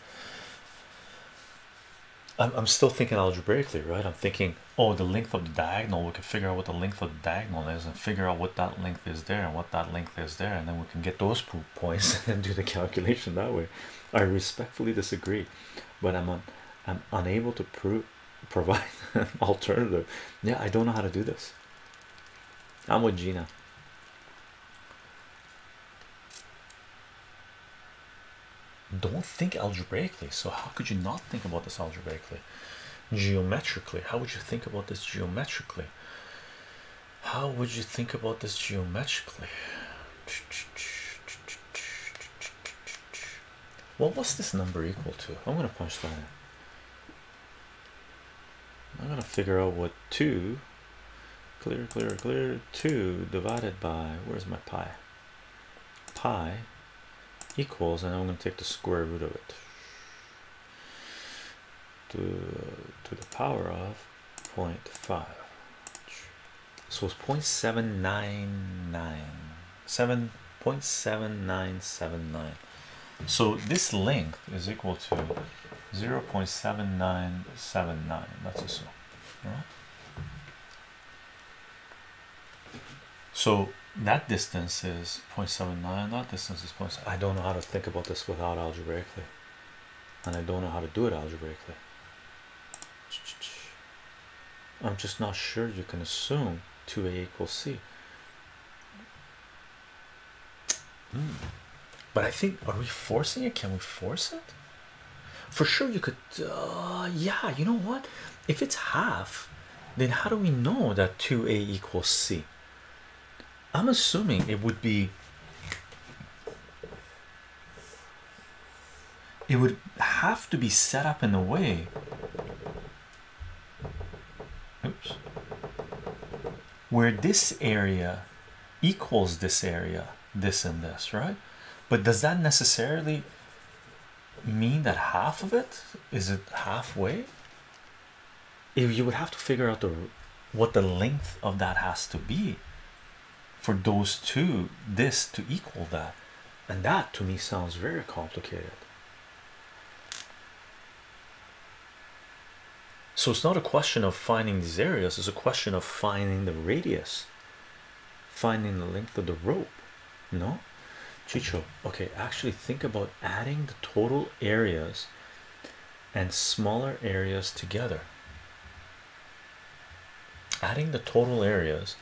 I'm, I'm still thinking algebraically right? I'm thinking oh the length of the diagonal. We can figure out what the length of the diagonal is and figure out what that length is there and what that length is there. And then we can get those points [laughs] and do the calculation that way. I respectfully disagree but i'm on i'm unable to prove provide [laughs] an alternative. Yeah i don't know how to do this. I'm with gina don't think algebraically. So how could you not think about this algebraically? Geometrically. How would you think about this geometrically? How would you think about this geometrically? Well what's this number equal to? I'm gonna punch that in. I'm gonna figure out what 2 clear clear clear 2 divided by where's my pi? Pi equals and I'm going to take the square root of it. To, to the power of 0.5 so it's 0.799 7.7979 so this length is equal to 0 0.7979 that's assume right? So that distance is 0.79 that distance is 0. I don't know how to think about this without algebraically. And I don't know how to do it algebraically. I'm just not sure you can assume 2a equals c. Hmm. but I think are we forcing it? Can we force it? For sure you could uh, yeah you know what? If it's half then how do we know that 2a equals c I'm assuming it would be it would have to be set up in a way. Oops. Where this area equals this area this and this right? But does that necessarily mean that half of it is it halfway? If you would have to figure out the what the length of that has to be for those two this to equal that. And that to me sounds very complicated. So it's not a question of finding these areas it's a question of finding the radius. Finding the length of the rope no? Chycho okay actually think about adding the total areas and smaller areas together. Adding the total areas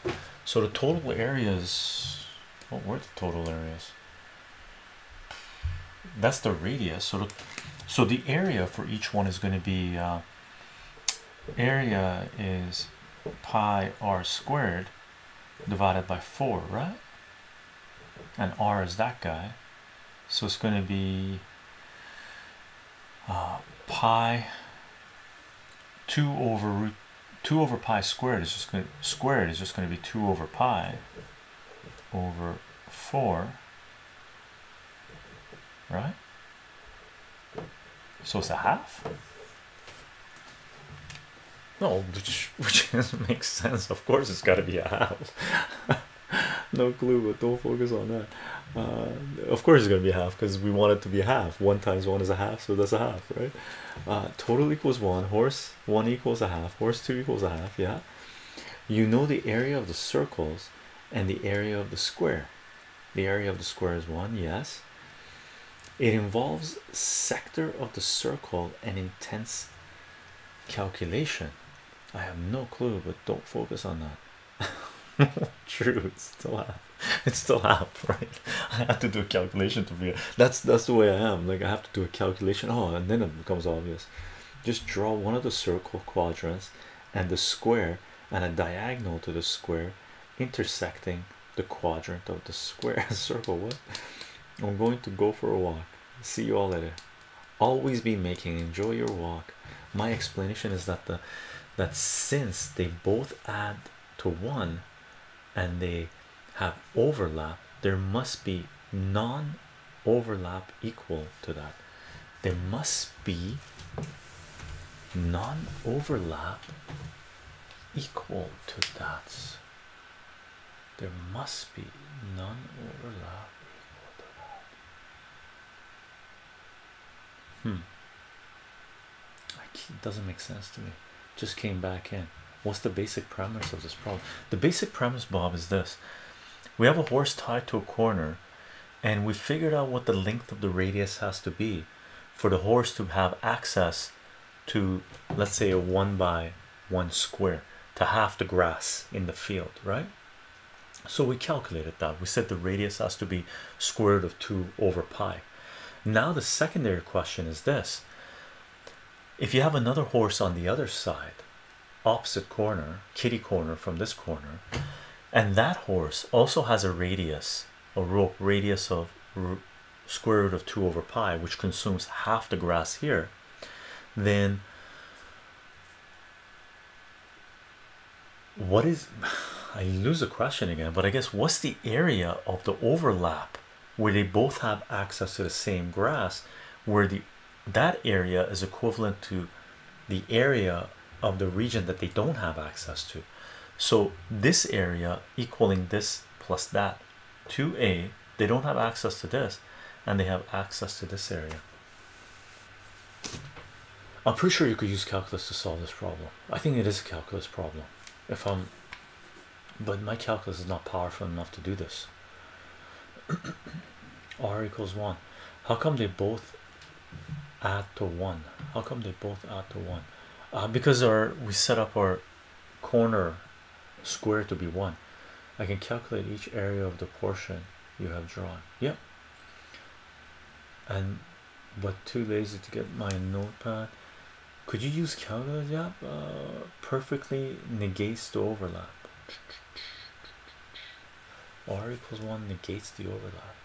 so the total areas what were the total areas? That's the radius. So the, so the area for each one is going to be uh, area is pi r squared divided by 4 right? And r is that guy. So it's going to be uh, pi 2 over root 2 over pi squared is just going to squared is just going to be 2 over pi over 4 right? So it's a half? No which [laughs] which makes sense. Of course it's got to be a half. [laughs] No clue but don't focus on that uh, of course it's gonna be half because we want it to be half. One times one is a half so that's a half right? Uh, total equals one. Horse one equals a half. Horse two equals a half yeah? You know the area of the circles and the area of the square. The area of the square is one yes. It involves sector of the circle and intense calculation. I have no clue but don't focus on that. True it's half [laughs] it's still half right? I have to do a calculation to be that's that's the way I am. Like I have to do a calculation. Oh and then it becomes obvious. Just draw one of the circle quadrants and the square and a diagonal to the square intersecting the quadrant of the square. [laughs] Circle what? I'm going to go for a walk. See you all later. Always be making. Enjoy your walk. My explanation is that the that since they both add to one and they have overlap there must be non-overlap equal to that there must be non-overlap equal to that. There must be non overlap equal to that. Hmm. It doesn't make sense to me. Just came back in. What's the basic premise of this problem? The basic premise, Bob, is this: we have a horse tied to a corner, and we figured out what the length of the radius has to be for the horse to have access to, let's say, a one by one square to half the grass in the field, right? So we calculated that. We said the radius has to be square root of 2 over pi. Now the secondary question is this. If you have another horse on the other side, opposite corner, kitty corner from this corner, and that horse also has a radius, a rope radius of square root of 2 over pi, which consumes half the grass here, then what is [sighs] I lose the question again, but I guess what's the area of the overlap where they both have access to the same grass, where the that area is equivalent to the area of the region that they don't have access to. So this area equaling this plus that 2a, they don't have access to this, and they have access to this area. I'm pretty sure you could use calculus to solve this problem. I think it is a calculus problem. If I'm, but my calculus is not powerful enough to do this. [coughs] R equals one. How come they both add to one? How come they both add to one? Uh, because our we set up our corner square to be one. I can calculate each area of the portion you have drawn. Yep. And but too lazy to get my notepad. Could you use calculus? Yep. Uh, perfectly negates the overlap. R equals one negates the overlap.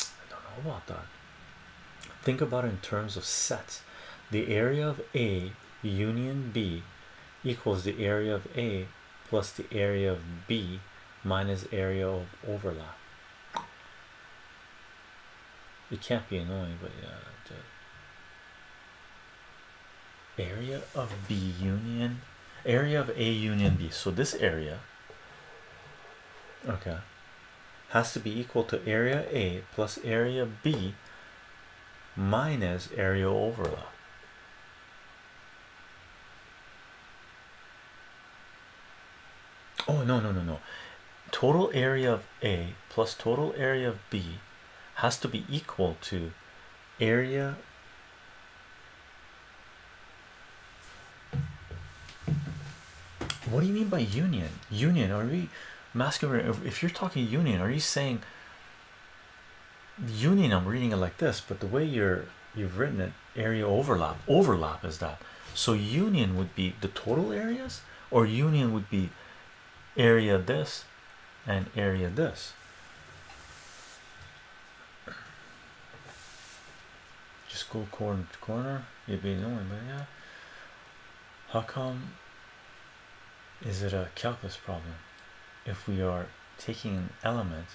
I don't know about that. Think about it in terms of sets. The area of A union B equals the area of A plus the area of B minus area of overlap. It can't be annoying, but yeah. Area of B union, area of A union B. So this area, okay, has to be equal to area A plus area B minus area overlap. Oh no no no no. Total area of A plus total area of B has to be equal to area what do you mean by union union are we masculine if you're talking union are you saying union i'm reading it like this but the way you're you've written it area overlap overlap is that. So union would be the total areas or union would be area this and area this. Just go corner to corner you'd be knowing but yeah. How come is it a calculus problem? If we are taking an element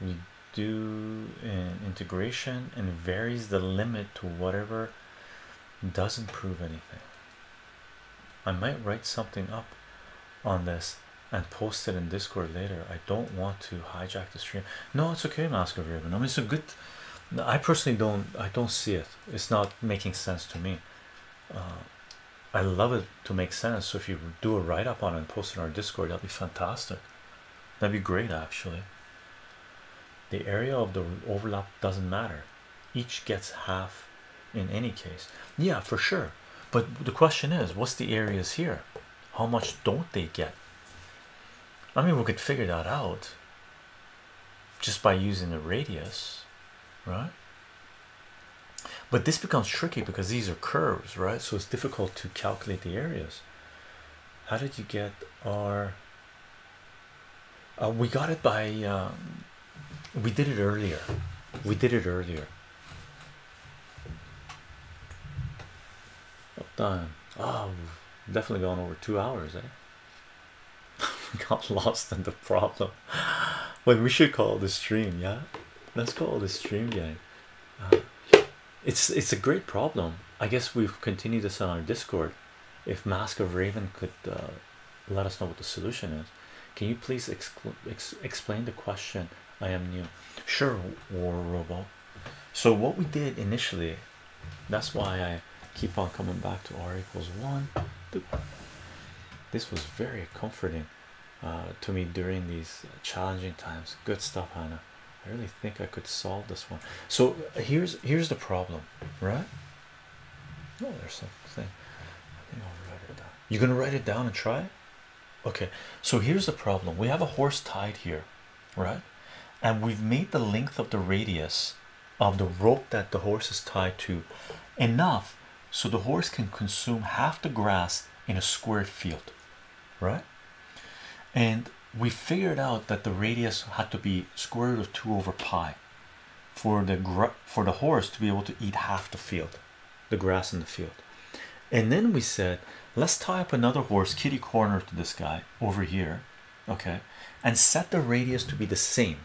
we do an integration and varies the limit to whatever doesn't prove anything. I might write something up on this and post it in discord later. I don't want to hijack the stream. No it's okay mask of raven I mean it's a good I personally don't I don't see it. It's not making sense to me. Uh, I love it to make sense. So if you do a write-up on it and post it in our discord that'd be fantastic. That'd be great actually the area of the overlap doesn't matter. Each gets half in any case. Yeah for sure. But the question is what's the areas here? How much don't they get? I mean we could figure that out just by using the radius right? But this becomes tricky because these are curves right? So it's difficult to calculate the areas. How did you get our uh, we got it by um, we did it earlier we did it earlier time oh definitely gone over two hours eh [laughs] got lost in the problem but we should call the stream yeah let's call the stream gang. it's it's a great problem. I guess we've continued this on our Discord. If Mask of Raven could uh, let us know what the solution is, can you please explain the question? I am new. Sure, War Robo. So what we did initially, that's why I keep on coming back to R equals one. This was very comforting uh, to me during these challenging times. Good stuff, Hannah. I really think I could solve this one. So here's here's the problem, right? Oh, there's something. I think I'll write it down. You're gonna write it down and try Okay, so here's the problem. We have a horse tied here, right? And we've made the length of the radius of the rope that the horse is tied to enough so the horse can consume half the grass in a square field, right? And we figured out that the radius had to be square root of 2 over pi for the for the horse to be able to eat half the field the grass in the field and then we said let's tie up another horse kitty corner to this guy over here okay and set the radius to be the same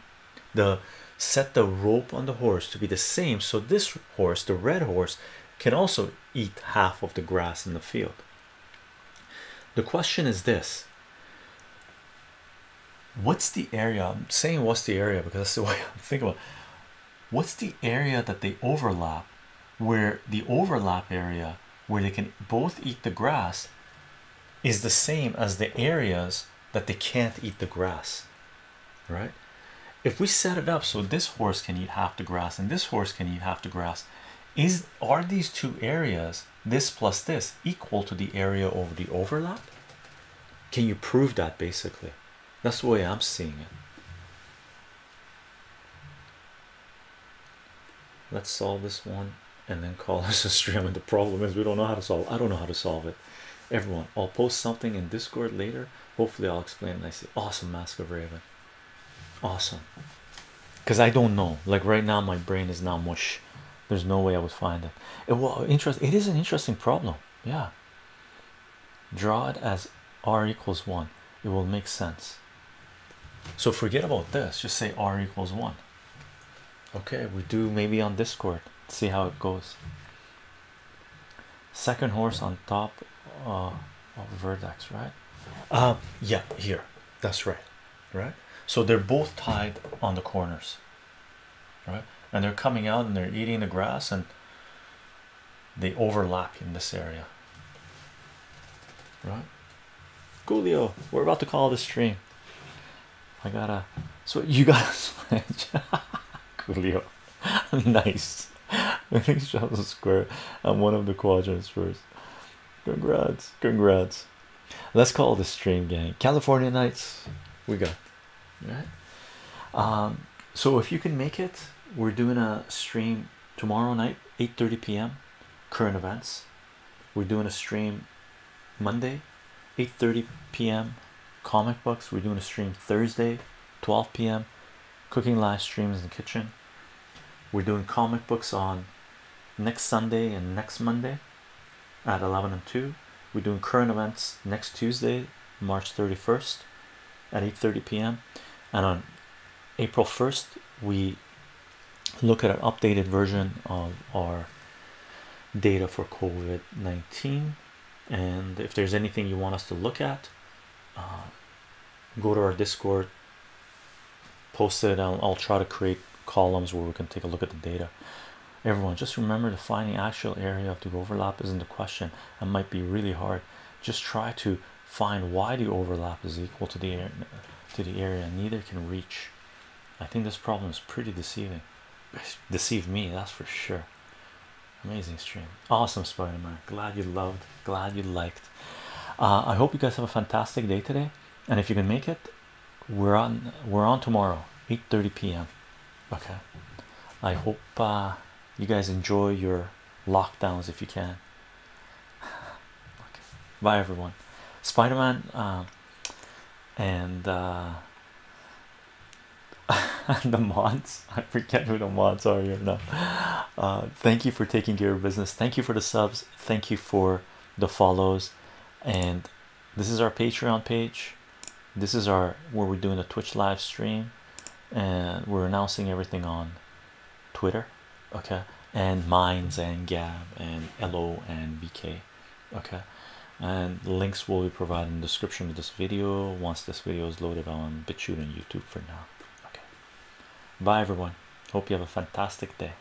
the set the rope on the horse to be the same so this horse the red horse can also eat half of the grass in the field. The question is this. What's the area i'm saying what's the area because that's the [laughs] way i'm thinking about what's the area that they overlap where the overlap area where they can both eat the grass is the same as the areas that they can't eat the grass right if we set it up so this horse can eat half the grass and this horse can eat half the grass is are these two areas this plus this equal to the area over the overlap? Can you prove that basically? That's the way i'm seeing it. Let's solve this one and then call [laughs] us a stream. And the problem is we don't know how to solve i don't know how to solve it. Everyone i'll post something in discord later. Hopefully i'll explain nicely. Awesome mask of raven awesome. Because i don't know. Like right now my brain is now mush. There's no way i would find it. It will interest it is an interesting problem. Yeah. Draw it as r equals one. It will make sense. So forget about this. Just say r equals one. Okay we do maybe on discord. See how it goes. Second horse on top uh, of vertex right? Uh yeah here. That's right. Right so they're both tied on the corners right and they're coming out and they're eating the grass and they overlap in this area right Coolio we're about to call this stream I gotta so you gotta [laughs] switch Coolio [laughs] nice [laughs] Phoenix a Square. I'm one of the quadrants first. Congrats, congrats. Let's call the stream gang. California nights, we got right. Um, so if you can make it, we're doing a stream tomorrow night, 8:30 p.m. Current events. We're doing a stream Monday, 8:30 p.m. Comic books. We're doing a stream Thursday, 12 p.m. Cooking live streams in the kitchen. We're doing comic books on next Sunday and next Monday at 11 and 2. We're doing current events next Tuesday, March 31st at 8:30 p.m. and on April 1st we look at an updated version of our data for COVID-19 and if there's anything you want us to look at uh, go to our discord post it I'll, I'll try to create columns where we can take a look at the data. Everyone just remember the finding actual area of the overlap isn't the question. It might be really hard. Just try to find why the overlap is equal to the area to the area neither can reach. I think this problem is pretty deceiving. [laughs] Deceive me that's for sure. Amazing stream. Awesome spider-man. Glad you loved glad you liked. Uh, i hope you guys have a fantastic day today and if you can make it we're on we're on tomorrow 8 30 p.m okay. I hope uh, you guys enjoy your lockdowns if you can. [sighs] Okay. bye everyone. Spider-man um, and uh, [laughs] the mods [laughs] i forget who the mods are here now uh, thank you for taking care of business. Thank you for the subs. Thank you for the follows. And this is our patreon page. This is our where we're doing a twitch live stream. And we're announcing everything on Twitter, okay, and Minds and Gab and LO and VK, okay, and links will be provided in the description of this video once this video is loaded on BitChute and YouTube for now. Okay, bye everyone. Hope you have a fantastic day.